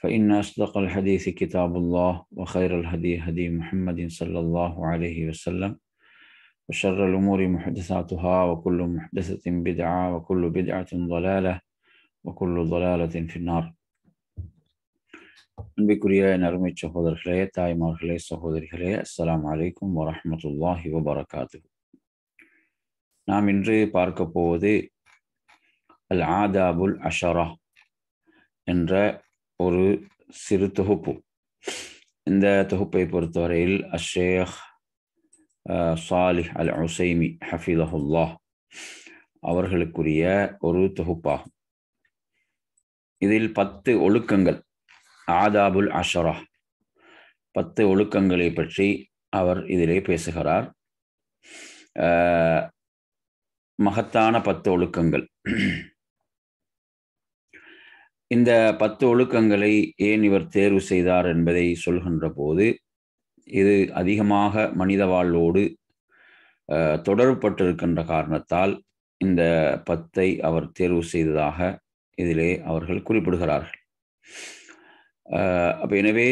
فإن أصدق الحديث كتاب الله وخير الهدي هدي محمد صلى الله عليه وسلم وشر الأمور محدثاتها وكل محدثة بدعة وكل بدعة ضلالة وكل ضلالة في النار அன்பிற்குரிய நறுமை சகோதரர்களே தாய்மார்களே சகோதரிகளே அஸ்ஸலாம் அலைக்கும் வரஹமத்துல்லாஹி வபரகாத்து நாம் இன்று பார்க்க போவது அல் ஆதாபுல் அஷரா என்ற ஒரு சிறு தொகுப்பு. இந்த தொகுப்பை பொறுத்தவரையில் அஷேக் சாலிஹ் அல் உசைமி ஹஃபிதஹுல்லாஹ் அவர்களுக்குரிய ஒரு தொகுப்பாகும். இதில் பத்து ஒழுக்கங்கள் ஆதாபுல் அஷரா. பத்து ஒழுக்கங்களை பற்றி அவர் இதிலே பேசுகிறார். மகத்தான பத்து ஒழுக்கங்கள். இந்த பத்து ஒழுக்கங்களை ஏன் இவர் தேர்வு செய்தார் என்பதை சொல்கின்ற போது இது அதிகமாக மனித வாழ்வோடு தொடர்பட்டிருக்கின்ற காரணத்தால் இந்த பத்தை அவர் தேர்வு செய்ததாக இதிலே அவர்கள் குறிப்பிடுகிறார்கள். அப்போ எனவே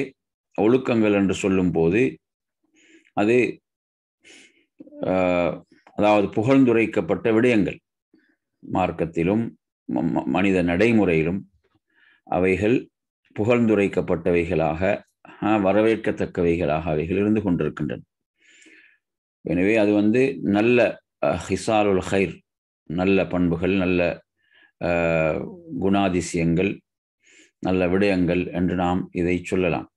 ஒழுக்கங்கள் என்று சொல்லும்போது அது அதாவது புகழ்ந்துரைக்கப்பட்ட விடயங்கள். மார்க்கத்திலும் மனித நடைமுறையிலும் அவைகள் புகழ்ந்துரைக்கப்பட்டவைகளாக வரவேற்கத்தக்கவைகளாக அவைகள் இருந்து கொண்டிருக்கின்றன. எனவே அது வந்து நல்ல ஹிசாலுல் ஹைர் நல்ல பண்புகள் நல்ல குணாதிசயங்கள் நல்ல விடயங்கள் என்று நாம் இதை சொல்லலாம்.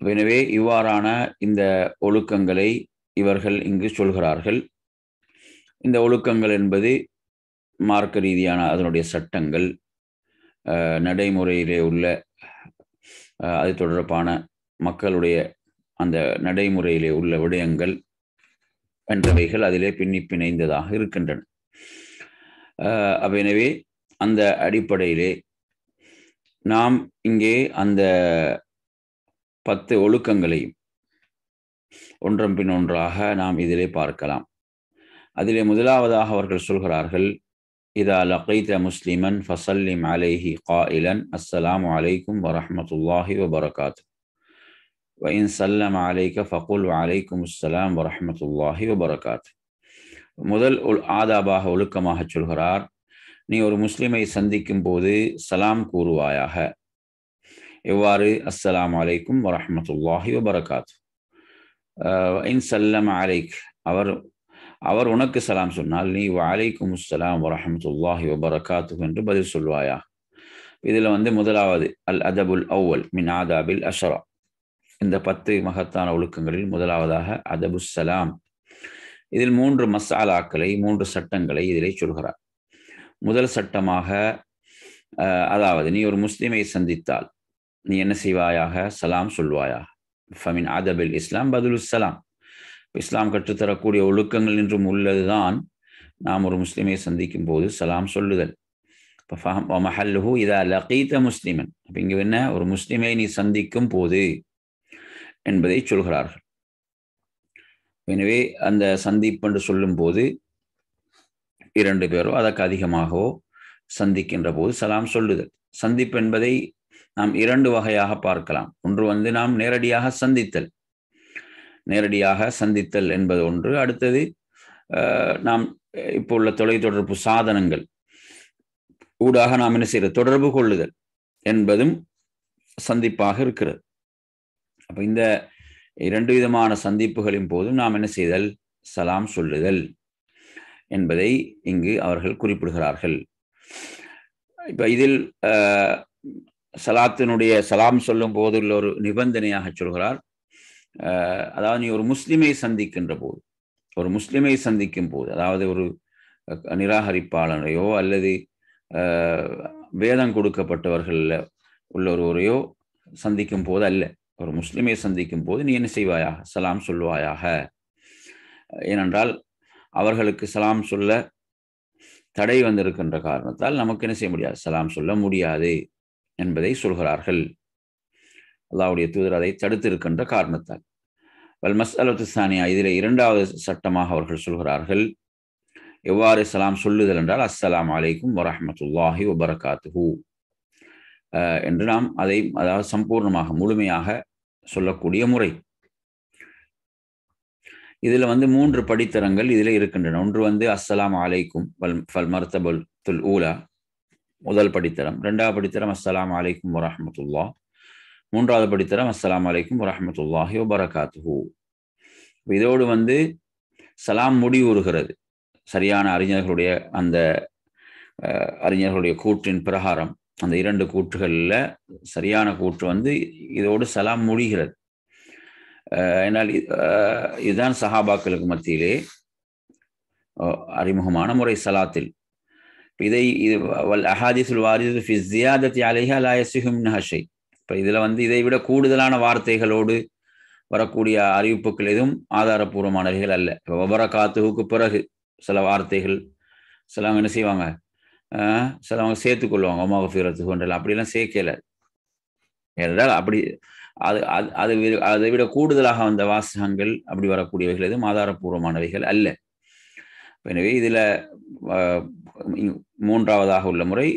எனவே இவ்வாறான இந்த ஒழுக்கங்களை இவர்கள் இங்கு சொல்கிறார்கள். இந்த ஒழுக்கங்கள் என்பது மார்க்க ரீதியான அதனுடைய சட்டங்கள் நடைமுறையிலே உள்ள அது தொடர்பான மக்களுடைய அந்த நடைமுறையிலே உள்ள விடயங்கள் என்றவைகள் அதிலே பின்னி பிணைந்ததாக இருக்கின்றன. எனவே அந்த அடிப்படையிலே நாம் இங்கே அந்த பத்து ஒழுக்கங்களையும் ஒன்றன் பின் ஒன்றாக நாம் இதிலே பார்க்கலாம். அதிலே முதலாவதாக அவர்கள் சொல்கிறார்கள் இதா லகைத முஸ்லிமன் ஃபசல்லிம் அலைஹி காயிலன் அஸ்ஸலாம் அலைக்கும் வரஹமத்துல்லாஹி வபரகாத்து وإن سلم عليك فقل وعليكم السلام ورحمة الله وبركاته முதல் ஆதாபாக ஒழுக்கமாக சொல்கிறார் நீ ஒரு முஸ்லிமை சந்திக்கும் போது சலாம் கூறுவாயாக எவ்வாறு அஸ்ஸலாம் அலைக்கும் வரஹமத்துல்லாஹி வபரகாத் இன் சல்லம் அலைக் அவர் அவர் உனக்கு சலாம் சொன்னால் நீ அலைக்கும் சலாம் வரமத்துல்லாஹி வபரகாத்து என்று பதில் சொல்வாயா? இதில் வந்து முதலாவது அல் அதபுல் அவ்வல் மின் ஆதாபில் அஷரா. இந்த பத்து மகத்தான ஒழுக்கங்களில் முதலாவதாக அதபு சலாம். இதில் மூன்று மசாலாக்களை மூன்று சட்டங்களை இதிலே சொல்கிறார். முதல் சட்டமாக அதாவது நீ ஒரு முஸ்லீமை சந்தித்தால் நீ என்ன செய்வாயாக? சலாம் சொல்வாயா ஃபமின் ஆதபில் இஸ்லாம் பதுல் சலாம். இஸ்லாம் கற்றுத்தரக்கூடிய ஒழுக்கங்கள் என்றும் உள்ளதுதான். நாம் ஒரு முஸ்லீமை சந்திக்கும் போது சலாம் சொல்லுதல். இப்போ மஹல்லுஹு இதா லகீத்த முஸ்லிமன். அப்போ இங்கே என்ன? ஒரு முஸ்லீமை நீ சந்திக்கும் போது என்பதை சொல்கிறார்கள். எனவே அந்த சந்திப்பு என்று சொல்லும் போது இரண்டு பேரோ அதற்கு அதிகமாகவோ சந்திக்கின்ற போது சலாம் சொல்லுதல். சந்திப்பு என்பதை நாம் இரண்டு வகையாக பார்க்கலாம். ஒன்று வந்து நாம் நேரடியாக சந்தித்தல். நேரடியாக சந்தித்தல் என்பது ஒன்று. அடுத்தது நாம் இப்போ உள்ள தொலைத்தொடர்பு சாதனங்கள். ஊடாக நாம் என்ன செய்யறது? தொடர்பு கொள்ளுதல் என்பதும் சந்திப்பாக இருக்கிறது. அப்போ இந்த இரண்டு விதமான சந்திப்புகளின் போதும் நாம் என்ன செய்தல்? சலாம் சொல்லுதல் என்பதை இங்கு அவர்கள் குறிப்பிடுகிறார்கள். இப்போ இதில் சலாத்தினுடைய சலாம் சொல்லும் போது உள்ள ஒரு நிபந்தனையாக சொல்கிறார். அதாவது நீ ஒரு முஸ்லிமை சந்திக்கின்ற போது ஒரு முஸ்லிமை சந்திக்கும் போது அதாவது ஒரு நிராகரிப்பாளரையோ அல்லது வேதம் கொடுக்கப்பட்டவர்களில் உள்ளொருவரையோ சந்திக்கும் போது அல்ல. ஒரு முஸ்லிமை சந்திக்கும் போது நீ என்ன செய்வாயாக? சலாம் சொல்வாயாக ஏனென்றால் அவர்களுக்கு சலாம் சொல்ல தடை வந்திருக்கின்ற காரணத்தால் நமக்கு என்ன செய்ய முடியாது? சலாம் சொல்ல முடியாது என்பதை சொல்கிறார்கள். அல்லாவுடைய தூதர் அதை தடுத்திருக்கின்ற காரணத்தால். வல் மஸ் அலத்து சானியா இதில் இரண்டாவது சட்டமாக அவர்கள் சொல்கிறார்கள். எவ்வாறு சலாம் சொல்லுதல் என்றால் அஸ்ஸலாம் அலைக்கும் வரஹமத்துல்லாஹி வபரகாத்துஹூ. என்று நாம் அதை அதாவது சம்பூர்ணமாக முழுமையாக சொல்லக்கூடிய முறை. இதில் வந்து மூன்று படித்தரங்கள் இதில் இருக்கின்றன. ஒன்று வந்து அஸ்ஸலாம் அலைக்கும் வல் ஃபல் மர்த்தபுல் துல் ஊலா முதல் படித்தரம். ரெண்டாவது படித்தரம் அஸ்ஸலாம் அலைக்கும் வரஹமத்துல்லா. மூன்றாவது படித்தரம் அஸ்லாம் அலைக்கும் வரமத்துல்லாஹி வபரகாத்துஹூ. இதோடு வந்து சலாம் முடிவுறுகிறது. சரியான அறிஞர்களுடைய அந்த அறிஞர்களுடைய கூற்றின் பிரகாரம் அந்த இரண்டு கூற்றுகளில் சரியான கூற்று வந்து இதோடு சலாம் முடிகிறது. என்னால் இதுதான் சஹாபாக்களுக்கு மத்தியிலே அறிமுகமான முறை சலாத்தில். இதை இது வல் அஹாதிசுல் வாரிசு ஃபிஸ்யாதத்தி அலைஹா லாயசிஹும் நஹஷை இப்போ இதில் வந்து இதை விட கூடுதலான வார்த்தைகளோடு வரக்கூடிய அறிவிப்புகள் எதுவும் ஆதாரபூர்வமானவைகள் அல்ல. இப்போ ஒவ்வொரு காத்துவுக்கு பிறகு சில வார்த்தைகள் சிலவங்க என்ன செய்வாங்க? சிலவங்க சேர்த்துக்கொள்வாங்க ஒமாக ஃபீரத்துக்குன்றல அப்படிலாம் சேர்க்கல. ஏனென்றால் அப்படி அது அது அது அதை விட கூடுதலாக வந்த வாசகங்கள் அப்படி வரக்கூடியவைகள் எதுவும் ஆதாரபூர்வமானவைகள் அல்ல. எனவே இதில் மூன்றாவதாக உள்ள முறை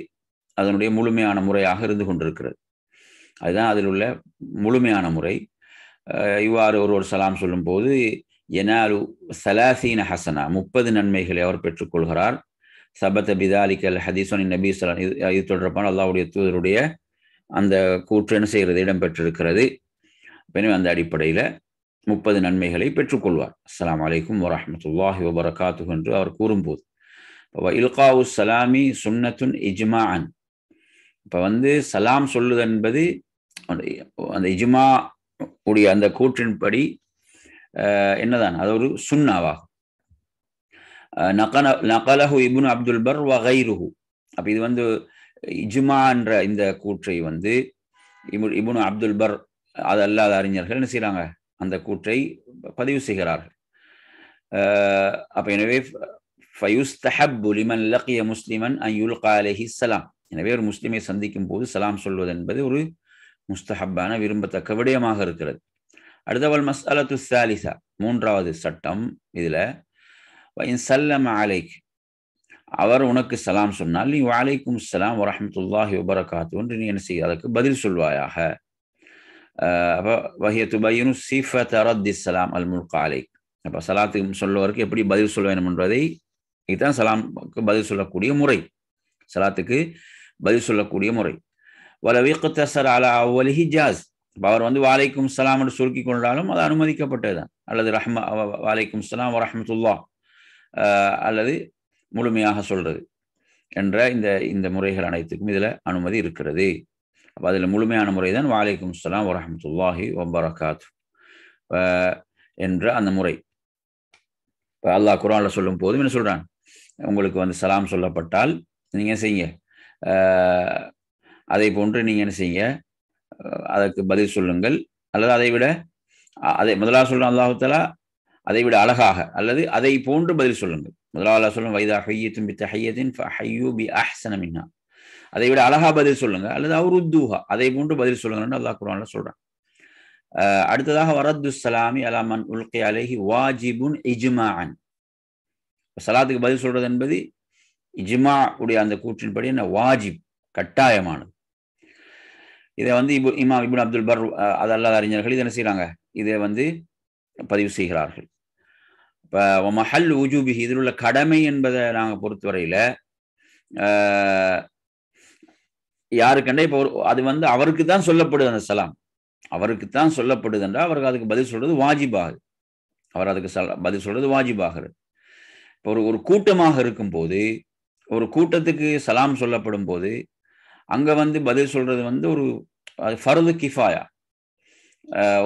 அதனுடைய முழுமையான முறையாக இருந்து கொண்டிருக்கிறது. அதுதான் அதில் உள்ள முழுமையான முறை. இவ்வாறு ஒருவர் சலாம் சொல்லும்போது எனாலு சலாசீன ஹசனா முப்பது நன்மைகளை அவர் பெற்றுக்கொள்கிறார். சபத்த பிதாலிக்கல் ஹதீசனின் நபி சலாம் இது தொடர்பான அல்லாவுடைய தூதருடைய அந்த கூற்று என்ன செய்கிறது? இடம்பெற்றிருக்கிறது. எனவே அந்த அடிப்படையில் முப்பது நன்மைகளை பெற்றுக்கொள்வார். அஸ்லாம் வலைக்கும் வரமத்துல்லாஹி வபரகாத்து என்று அவர் கூறும்போது. இல்காவு சலாமி சுன்னத்துன் இஜ்மான் இப்போ வந்து சலாம் சொல்லுது என்பது அந்த இஜ்மா உடைய அந்த கூற்றின்படி என்னதான்? அது ஒரு சுண்ணாவாகும் நகன நகலஹு இபுன் அப்துல் பர் வகைருஹு அப்போ இது வந்து இஜ்மா என்ற இந்த கூற்றை வந்து இபு இபுன் அப்துல் பர் அது அல்லாத அறிஞர்கள் என்ன செய்கிறாங்க அந்த கூற்றை பதிவு செய்கிறார்கள். அப்போ எனவே ஃபயுஸ்தஹப்பு லிமன் லக்கிய முஸ்லிமன் அன் யுல்கா சலாம் எனவே ஒரு முஸ்லிமை சந்திக்கும் போது சலாம் சொல்வது என்பது ஒரு முஸ்தஹப்பான விரும்பத்தக்க விடயமாக இருக்கிறது. அடுத்தவள் மஸ் அலத்து சாலிசா மூன்றாவது சட்டம் இதில். சல்லம் அலைக் அவர் உனக்கு சலாம் சொன்னால் நீ வாலைக்கும் சலாம் வரமத்துல்லாஹி வபரகாத்து என்று நீ என்ன செய்ய அதற்கு பதில் சொல்வாயாக. அப்போ வஹிய துபையனு சீஃபத் அரத்தி சலாம் அல் முல்கா அலைக். அப்போ சலாத்துக்கு சொல்லுவதற்கு எப்படி பதில் சொல்ல வேண்டும் என்பதை இதுதான் சலாமுக்கு பதில் சொல்லக்கூடிய முறை. சலாத்துக்கு பதில் சொல்லக்கூடிய முறை. வலவிகத்தசர் அலா அவ்வலிஹி ஜாஸ் அவர் வந்து வாலைக்கும் சலாம் என்று சுருக்கி கொண்டாலும் அது அனுமதிக்கப்பட்டதுதான். அல்லது ரஹ்ம வாலைக்கும் சலாம் வரஹமத்துல்லா அல்லது முழுமையாக சொல்றது என்ற இந்த இந்த முறைகள் அனைத்துக்கும் இதில் அனுமதி இருக்கிறது. அப்போ அதில் முழுமையான முறை தான் வாலைக்கும் சலாம் வரமத்துல்லாஹி வபரகாத் என்ற அந்த முறை. இப்போ அல்லாஹ் குரானில் சொல்லும் போதும் என்ன சொல்கிறான் உங்களுக்கு வந்து சலாம் சொல்லப்பட்டால் நீங்கள் செய்யுங்க? அதை போன்று நீங்கள் என்ன செய்ய அதற்கு பதில் சொல்லுங்கள். அல்லது அதை விட அதை முதலாக சொல்கிற அல்லாஹாலா அதை விட அழகாக அல்லது அதை போன்று பதில் சொல்லுங்கள். முதலாவது சொல்லும் வைதா ஹையத்தும் பித்த ஹையத்தின் ஹையூ பி அஹ்சன மின்னா. அதை விட அழகா பதில் சொல்லுங்க அல்லது அவர் உத்தூஹா அதை போன்று பதில் சொல்லுங்கன்னு அல்லாஹ் குரான்ல சொல்றான். அடுத்ததாக வரத்து சலாமி அலாமன் உல்கை அலேஹி வாஜிபுன் இஜ்மான் சலாத்துக்கு பதில் சொல்றது என்பது இஜ்மா உடைய அந்த கூற்றின்படி என்ன? வாஜிப் கட்டாயமானது. இதை வந்து இபு இமா இபுன் அப்துல் பர் அது அல்லாத அறிஞர்கள் இதை என்ன செய்கிறாங்க இதை வந்து பதிவு செய்கிறார்கள். இப்போ மஹல் உஜூபி இதில் உள்ள கடமை என்பதை நாங்கள் பொறுத்தவரையில் யாருக்கண்டே இப்போ அது வந்து அவருக்கு தான் சொல்லப்படுது அந்த சலாம். அவருக்கு தான் சொல்லப்படுது என்றால் அவருக்கு அதுக்கு பதில் சொல்றது வாஜிபாகுது அவர் அதுக்கு சல பதில் சொல்றது வாஜிபாகிறது இப்போ ஒரு ஒரு கூட்டமாக இருக்கும்போது ஒரு கூட்டத்துக்கு சலாம் சொல்லப்படும் போது அங்கே வந்து பதில் சொல்றது வந்து ஒரு அது ஃபர்து கிஃபாயா.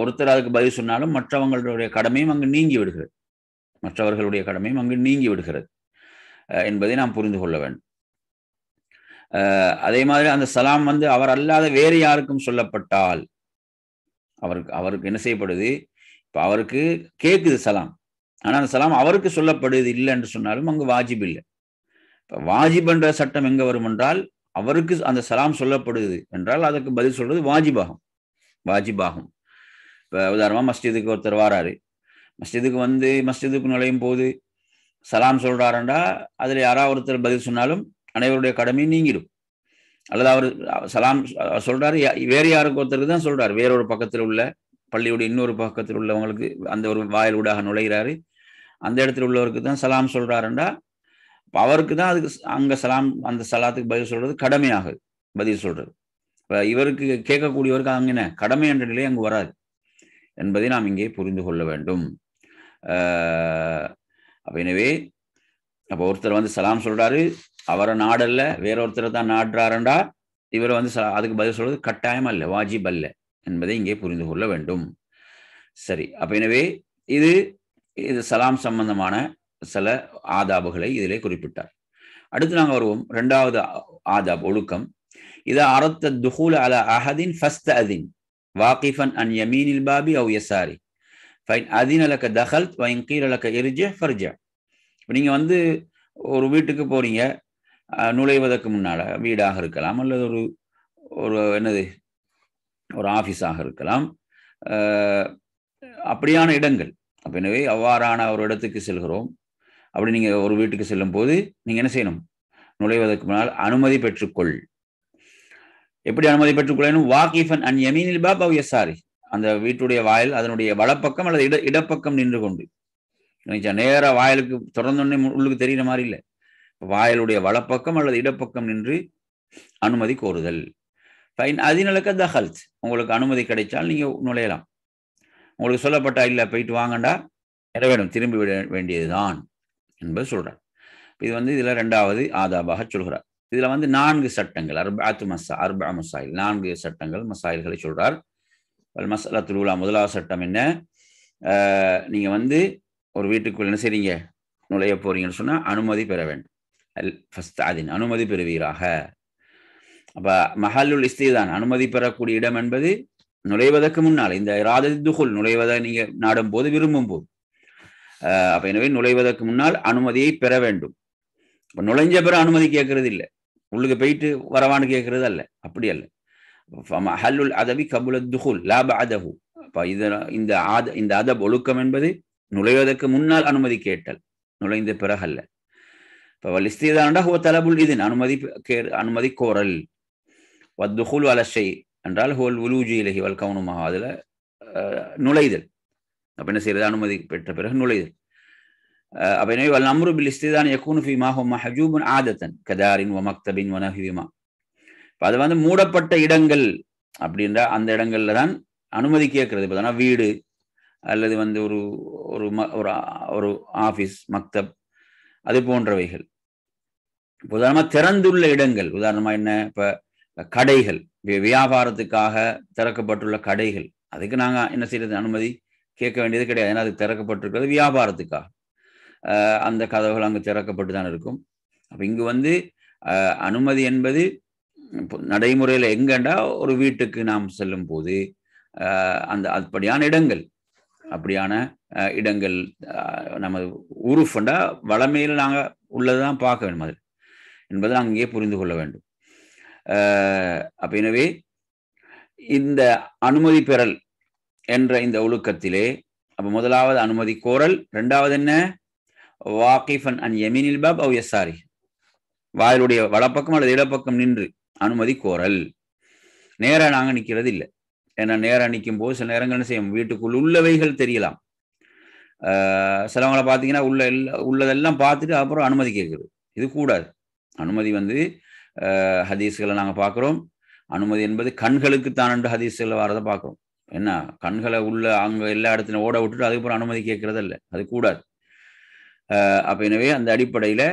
ஒருத்தர் அதுக்கு பதில் சொன்னாலும் மற்றவங்களுடைய கடமையும் அங்கு நீங்கி விடுகிறது. மற்றவர்களுடைய கடமையும் அங்கு நீங்கி விடுகிறது. என்பதை நாம் புரிந்து கொள்ள வேண்டும். அதே மாதிரி அந்த சலாம் வந்து அவர் அல்லாத வேறு யாருக்கும் சொல்லப்பட்டால் அவருக்கு அவருக்கு என்ன செய்யப்படுது? இப்போ அவருக்கு கேட்குது சலாம். ஆனால் அந்த சலாம் அவருக்கு சொல்லப்படுது இல்லை என்று சொன்னாலும் அங்கு வாஜிப் இல்லை. இப்போ வாஜிப் என்ற சட்டம் எங்க வரும் என்றால் அவருக்கு அந்த சலாம் சொல்லப்படுது என்றால் அதுக்கு பதில் சொல்றது வாஜிபாகும். வாஜிபாகும். இப்போ உதாரணமாக மஸ்ஜிதுக்கு ஒருத்தர் வாராரு. மஸ்ஜிதுக்கு வந்து மஸ்ஜிதுக்கு நுழையும் போது சலாம் சொல்றாருண்டா அதில் யாராவது ஒருத்தர் பதில் சொன்னாலும் அனைவருடைய கடமையும் நீங்கிடும். அல்லது அவர் சலாம் சொல்கிறாரு வேறு யாருக்கு ஒருத்தருக்கு தான் சொல்கிறார் வேறொரு பக்கத்தில் உள்ள பள்ளியுடைய இன்னொரு பக்கத்தில் உள்ளவங்களுக்கு அந்த ஒரு வாயில் ஊடாக நுழைகிறாரு. அந்த இடத்துல உள்ளவருக்கு தான் சலாம் இப்போ அவருக்கு தான் அதுக்கு அங்கே சலாம் அந்த சலாத்துக்கு பதில் சொல்கிறது கடமையாகுது பதில் சொல்கிறது இப்போ இவருக்கு கேட்கக்கூடியவருக்கு அங்கே என்ன? கடமை என்ற நிலை அங்கு வராது. என்பதை நாம் இங்கே புரிந்து கொள்ள வேண்டும். அப்போ எனவே அப்போ ஒருத்தர் வந்து சலாம் சொல்கிறாரு அவரை நாடல்ல வேற ஒருத்தரை தான் நாடுறாருண்டா இவரை வந்து அதுக்கு பதில் சொல்கிறது கட்டாயம் அல்ல வாஜிப் அல்ல என்பதை இங்கே புரிந்து கொள்ள வேண்டும். சரி அப்போ எனவே இது இது சலாம் சம்பந்தமான சில ஆதாபுகளை இதிலே குறிப்பிட்டார். அடுத்து நாங்கள் வருவோம். ரெண்டாவது ஆதாப் ஒழுக்கம். இது அறத்த துஹூல் அல அஹதின் ஃபஸ்த் அதின் வாக்கிஃபன் அன் யமீனில் பாபி அவு யசாரி. ஃபைன் அதின் அலக்க தஹல்த் வைன் கீர் அலக்க எரிஜ ஃபர்ஜ. இப்போ நீங்கள் வந்து ஒரு வீட்டுக்கு போகிறீங்க நுழைவதற்கு முன்னால் வீடாக இருக்கலாம். அல்லது ஒரு ஒரு என்னது ஒரு ஆஃபீஸாக இருக்கலாம். அப்படியான இடங்கள். அப்போ எனவே அவ்வாறான ஒரு இடத்துக்கு செல்கிறோம். அப்படி நீங்கள் ஒரு வீட்டுக்கு செல்லும் போது நீங்கள் என்ன செய்யணும்? நுழைவதற்கு முன்னால் அனுமதி பெற்றுக்கொள். எப்படி அனுமதி பெற்றுக்கொள்ளணும் வாக்கிஃபன் அன் யமீனில் பாப் அவ் எஸ்ஆரி அந்த வீட்டுடைய வாயில் அதனுடைய வலப்பக்கம் அல்லது இட இடப்பக்கம் நின்று கொண்டு. நேர வாயிலுக்கு தொடர்ந்தோன்னே உள்ளுக்கு தெரிகிற மாதிரி இல்லை. வாயிலுடைய வலப்பக்கம் அல்லது இடப்பக்கம் நின்று அனுமதி கோருதல். ஃபைன் த தஹல்த். உங்களுக்கு அனுமதி கிடைச்சால் நீங்கள் நுழையலாம். உங்களுக்கு சொல்லப்பட்டா இல்லை போயிட்டு வாங்கண்டா. நிறைவேறும். திரும்பி விட வேண்டியதுதான். என்பது சொல்கிறார் இது வந்து இதில் ரெண்டாவது ஆதாபாக சொல்கிறார். இதில் வந்து நான்கு சட்டங்கள் அர்பாத்து மசா அர்பா மசாயில். நான்கு சட்டங்கள் மசாயில்களை சொல்கிறார் மசாலா திருவிழா முதலாவது சட்டம் என்ன? நீங்கள் வந்து ஒரு வீட்டுக்குள்ள என்ன செய்றீங்க? நுழைய போறீங்கன்னு சொன்னால் அனுமதி பெற வேண்டும். அல் ஃபஸ்ட் அதின் அனுமதி பெறுவீராக. அப்ப மஹல்லுல் இஸ்திதான் அனுமதி பெறக்கூடிய இடம் என்பது நுழைவதற்கு முன்னால் இந்த இராததி துகுல் நுழைவதை நீங்க நாடும் போது விரும்பும் போது அப்ப எனவே நுழைவதற்கு முன்னால் அனுமதியை பெற வேண்டும். இப்ப நுழைஞ்ச பிற அனுமதி கேட்கறது இல்லை. உள்ளுக்கு போயிட்டு வரவான்னு கேட்கறது அல்ல. அப்படி அல்ல. ஹல்லுல் அதவி கபுல துகுல் லாப அதஹு அப்ப இது இந்த ஆத இந்த அதப் ஒழுக்கம் என்பது நுழைவதற்கு முன்னால் அனுமதி கேட்டல். நுழைந்த பிறகல்ல இப்போ வலிஸ்தீதாண்டா ஹோ தலபுல் இதன் அனுமதி கே அனுமதி கோரல். வத்துஹுல் அலஷை என்றால் ஹோல் உலூஜி இலகி வல் கவுனுமாக அதில் நுழைதல். அப்போ என்ன செய்யறது? அனுமதி பெற்ற பிறகு நுழைதல். அப்ப எனவே வல் அம்ரு பில் இஸ்திதான் யக்கூனு ஃபி மாஹோ மஹஜூபன் ஆதத்தன் கதாரின் ஒ மக்தபின் வனஹிவிமா இப்போ அது வந்து மூடப்பட்ட இடங்கள் அப்படின்ற அந்த இடங்கள்ல தான் அனுமதி கேட்கறது. இப்போ வீடு அல்லது வந்து ஒரு ஒரு ஒரு ஒரு ஆஃபீஸ் மக்தப் அது போன்றவைகள். உதாரணமாக திறந்துள்ள இடங்கள். உதாரணமாக என்ன? இப்போ கடைகள். வியாபாரத்துக்காக திறக்கப்பட்டுள்ள கடைகள். அதுக்கு நாங்கள் என்ன செய்யறது? அனுமதி கேட்க வேண்டியது கிடையாது. ஏன்னா அது திறக்கப்பட்டிருக்கிறது வியாபாரத்துக்காக. அந்த கதவுகள் அங்கே திறக்கப்பட்டு தான் இருக்கும். அப்போ இங்கு வந்து அனுமதி என்பது நடைமுறையில் எங்கண்டா ஒரு வீட்டுக்கு நாம் செல்லும் போது அந்த அப்படியான இடங்கள் அப்படியான இடங்கள் நம்ம உருஃபண்டா வளமையில் நாங்கள் உள்ளதான் பார்க்க வேண்டும் அது என்பதை நாங்கள் இங்கே புரிந்து கொள்ள வேண்டும். அப்போ எனவே இந்த அனுமதி பெறல் என்ற இந்த ஒழுக்கத்திலே அப்ப முதலாவது அனுமதி கோரல் ரெண்டாவது என்ன? வாக்கிஃபன் அன் யமீனில் பாப் அவ் எஸ்ஆரி வாயிலுடைய வலப்பக்கம் அல்லது இடப்பக்கம் நின்று அனுமதி கோரல். நேராக நாங்கள் நிற்கிறது இல்லை ஏன்னா நேராக நிற்கும் போது சில நேரங்கள் செய்யும்? வீட்டுக்குள் உள்ளவைகள் தெரியலாம். சிலவங்களை பார்த்தீங்கன்னா உள்ள எல்லா உள்ளதெல்லாம் பார்த்துட்டு அப்புறம் அனுமதி கேட்குறது இது கூடாது. அனுமதி வந்து ஹதீஸ்களை நாங்கள் பார்க்குறோம். அனுமதி என்பது கண்களுக்கு தான் ஹதீஸ்களை வரதை பார்க்குறோம். என்ன கண்களை உள்ள அங்க எல்லா இடத்துலையும் ஓட விட்டுட்டு அதுக்கப்புறம் அனுமதி கேட்கறது அது கூடாது. அப்ப எனவே அந்த அடிப்படையில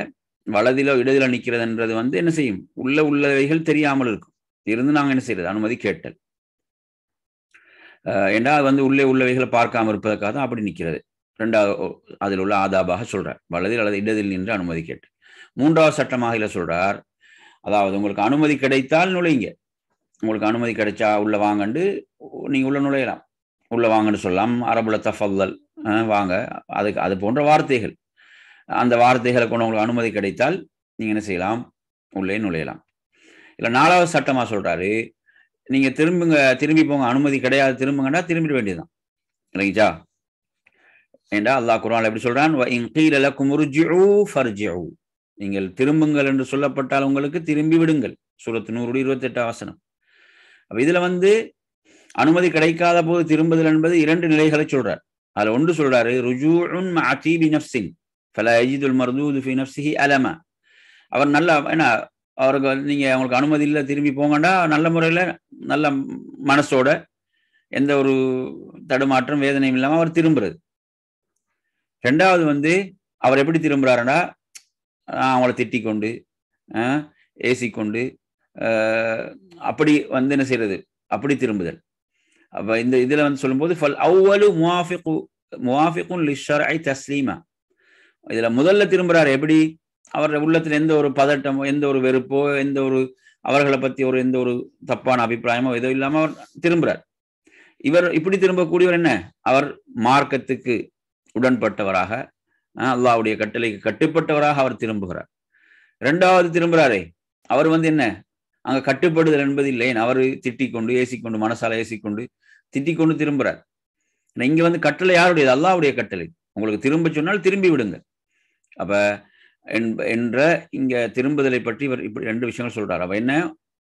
வலதிலோ இடதிலோ நிற்கிறதுன்றது வந்து என்ன செய்யும்? உள்ள உள்ளவைகள் தெரியாமல் இருக்கும். இருந்து நாங்க என்ன செய்யறது? அனுமதி கேட்டல். ஏண்டா அது வந்து உள்ளே உள்ளவைகளை பார்க்காம இருப்பதற்காக தான் அப்படி நிற்கிறது. ரெண்டாவது அதில் உள்ள ஆதாபாக சொல்றார். வலதில் அல்லது இடதில் நின்று அனுமதி கேட்டு மூன்றாவது சட்டமாக இல்லை சொல்றார். அதாவது உங்களுக்கு அனுமதி கிடைத்தால் நுழைங்க உங்களுக்கு அனுமதி கிடைச்சா உள்ள வாங்கண்டு நீங்க உள்ள நுழையலாம். உள்ள வாங்கன்னு சொல்லலாம் அரபுல தஃபல்லல் வாங்க. அதுக்கு அது போன்ற வார்த்தைகள். அந்த வார்த்தைகளை கொண்டு உங்களுக்கு அனுமதி கிடைத்தால் நீங்க என்ன செய்யலாம்? உள்ளே நுழையலாம். இல்லை நாலாவது சட்டமா சொல்றாரு நீங்க திரும்புங்க திரும்பி போங்க அனுமதி கிடையாது திரும்புங்கன்னா திரும்பிட வேண்டியதுதான். இல்லைங்களா? ஏண்டா அல்லாஹ் குரான் எப்படி சொல்றான்? நீங்கள் திரும்புங்கள் என்று சொல்லப்பட்டால் உங்களுக்கு திரும்பி விடுங்கள். சூரத்து நூறு இருபத்தி ஆசனம் வசனம். அப்ப இதுல வந்து அனுமதி கிடைக்காத போது திரும்புதல் என்பது இரண்டு நிலைகளை சொல்றார். அதுல ஒன்று சொல்றாரு ருஜூன் அத்தீபி நப்சின் ஃபல அஜிதுல் மர்தூது ஃபி நப்சிஹி அலம. அவர் நல்ல என்ன அவருக்கு நீங்க அவங்களுக்கு அனுமதி இல்லை திரும்பி போங்கண்டா நல்ல முறையில நல்ல மனசோட எந்த ஒரு தடுமாற்றம் வேதனையும் இல்லாமல் அவர் திரும்புறது. ரெண்டாவது வந்து அவர் எப்படி திரும்புறாருன்னா அவங்கள திட்டிக்கொண்டு ஏசிக்கொண்டு ஏசி கொண்டு அப்படி வந்து என்ன செய்யறது? அப்படி திரும்புதல். அப்ப இந்த இதுல வந்து சொல்லும்போது ஃபல் அவ்வளு முவாஃபிகு லிஸ்டர் ஐ தஸ்லீமா. இதுல முதல்ல திரும்புறாரு எப்படி? அவர் உள்ளத்துல எந்த ஒரு பதட்டமோ எந்த ஒரு வெறுப்போ எந்த ஒரு அவர்களை பத்தி ஒரு எந்த ஒரு தப்பான அபிப்பிராயமோ ஏதோ இல்லாம அவர் திரும்புறார். இவர் இப்படி திரும்பக்கூடியவர் என்ன? அவர் மார்க்கத்துக்கு உடன்பட்டவராக அல்லாவுடைய கட்டளைக்கு கட்டுப்பட்டவராக அவர் திரும்புகிறார். இரண்டாவது திரும்புகிறாரே அவர் வந்து என்ன? அங்க கட்டுப்படுதல் என்பது இல்லை. அவர் திட்டிக் கொண்டு ஏசிக்கொண்டு மனசால ஏசிக்கொண்டு திட்டிக் கொண்டு திரும்புறார் இங்க வந்து கட்டளை யாருடையது? அல்லாவுடைய கட்டளை. உங்களுக்கு திரும்ப சொன்னால் திரும்பி விடுங்க அப்ப என்ற இங்க திரும்புதலை பற்றி இவர் இப்படி ரெண்டு விஷயங்கள் சொல்றார். அவ என்ன?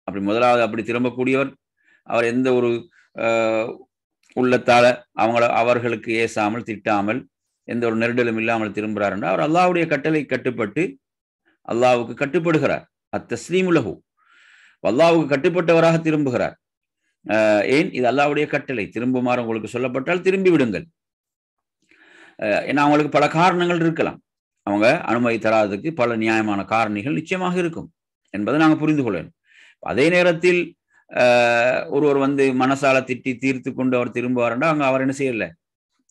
அப்படி முதலாவது அப்படி திரும்பக்கூடியவர் அவர் எந்த ஒரு உள்ளத்தால அவங்கள அவர்களுக்கு ஏசாமல் திட்டாமல் எந்த ஒரு நெருடலும் இல்லாமல் திரும்புகிறார் அவர் அல்லாவுடைய கட்டளை கட்டுப்பட்டு அல்லாவுக்கு கட்டுப்படுகிறார். அத்தஸ்லீமுலகு அல்லாவுக்கு கட்டுப்பட்டவராக திரும்புகிறார். ஏன்? இது அல்லாவுடைய கட்டளை. திரும்புமாறு உங்களுக்கு சொல்லப்பட்டால் திரும்பி விடுங்கள். ஏன்னா அவங்களுக்கு பல காரணங்கள் இருக்கலாம். அவங்க அனுமதி தராததுக்கு பல நியாயமான காரணிகள் நிச்சயமாக இருக்கும் என்பதை நாங்கள் புரிந்து கொள்ளணும் அதே நேரத்தில் ஒருவர் வந்து மனசால திட்டி தீர்த்து கொண்டு அவர் திரும்புவார்னா அங்கே அவர் என்ன செய்யல?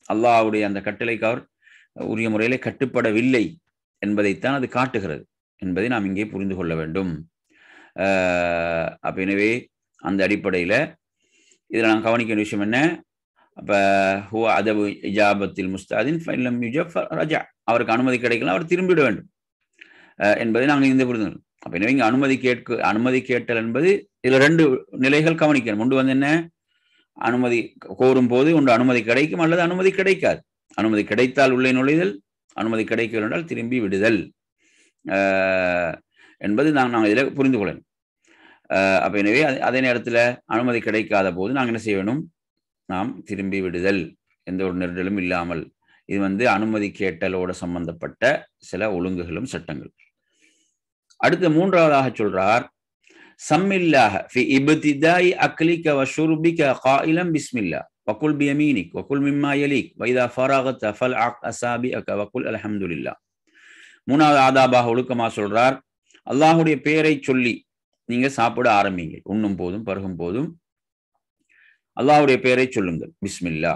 அல்லாவுடைய அந்த கட்டளைக்கு அவர் உரிய முறையிலே கட்டுப்படவில்லை என்பதைத்தான் அது காட்டுகிறது என்பதை நாம் இங்கே புரிந்து கொள்ள வேண்டும். அப்போ எனவே அந்த அடிப்படையில் இதில் நான் கவனிக்க வேண்டிய விஷயம் என்ன? அப்போ ஹுவ அதவு இஜாபத்தில் முஸ்தாதின் ஃபைலம் ரஜா. அவருக்கு அனுமதி கிடைக்கலாம் அவர் திரும்பிவிட வேண்டும். என்பதை நாங்கள் இந்த புரிந்து அப்போ எனவே இங்கே அனுமதி கேட்க அனுமதி கேட்டல் என்பது இதில் ரெண்டு நிலைகள் கவனிக்கணும். ஒன்று வந்து என்ன? அனுமதி கோரும் போது ஒன்று அனுமதி கிடைக்கும் அல்லது அனுமதி கிடைக்காது. அனுமதி கிடைத்தால் உள்ளே நுழைதல் அனுமதி கிடைக்கவில்லை என்றால் திரும்பி விடுதல். என்பது நாங்கள் நாங்கள் இதில் புரிந்து கொள்ளணும். அப்போ எனவே அதே நேரத்தில் அனுமதி கிடைக்காத போது நாங்கள் என்ன செய்ய வேணும் நாம் திரும்பி விடுதல். எந்த ஒரு நெருடலும் இல்லாமல். இது வந்து அனுமதி கேட்டலோட சம்பந்தப்பட்ட சில ஒழுங்குகளும் சட்டங்கள். அடுத்து மூன்றாவதாக சொல்றார் சம்மில்லாக ஃபி இப்திதாய் அக்லிக வ காயிலம் பிஸ்மில்லா. வகுல் பியமீனிக் வகுல் மிம்மா யலீக். வைதா ஃபராகத் ஃபல் அக் அசாபி அக வகுல் அல்ஹம்துலில்லா. மூணாவது ஆதாபாக ஒழுக்கமாக சொல்றார் அல்லாஹுடைய பெயரை சொல்லி நீங்க சாப்பிட ஆரம்பிங்க. உண்ணும் போதும் பருகும் போதும். அல்லாஹுடைய பெயரை சொல்லுங்கள். பிஸ்மில்லா.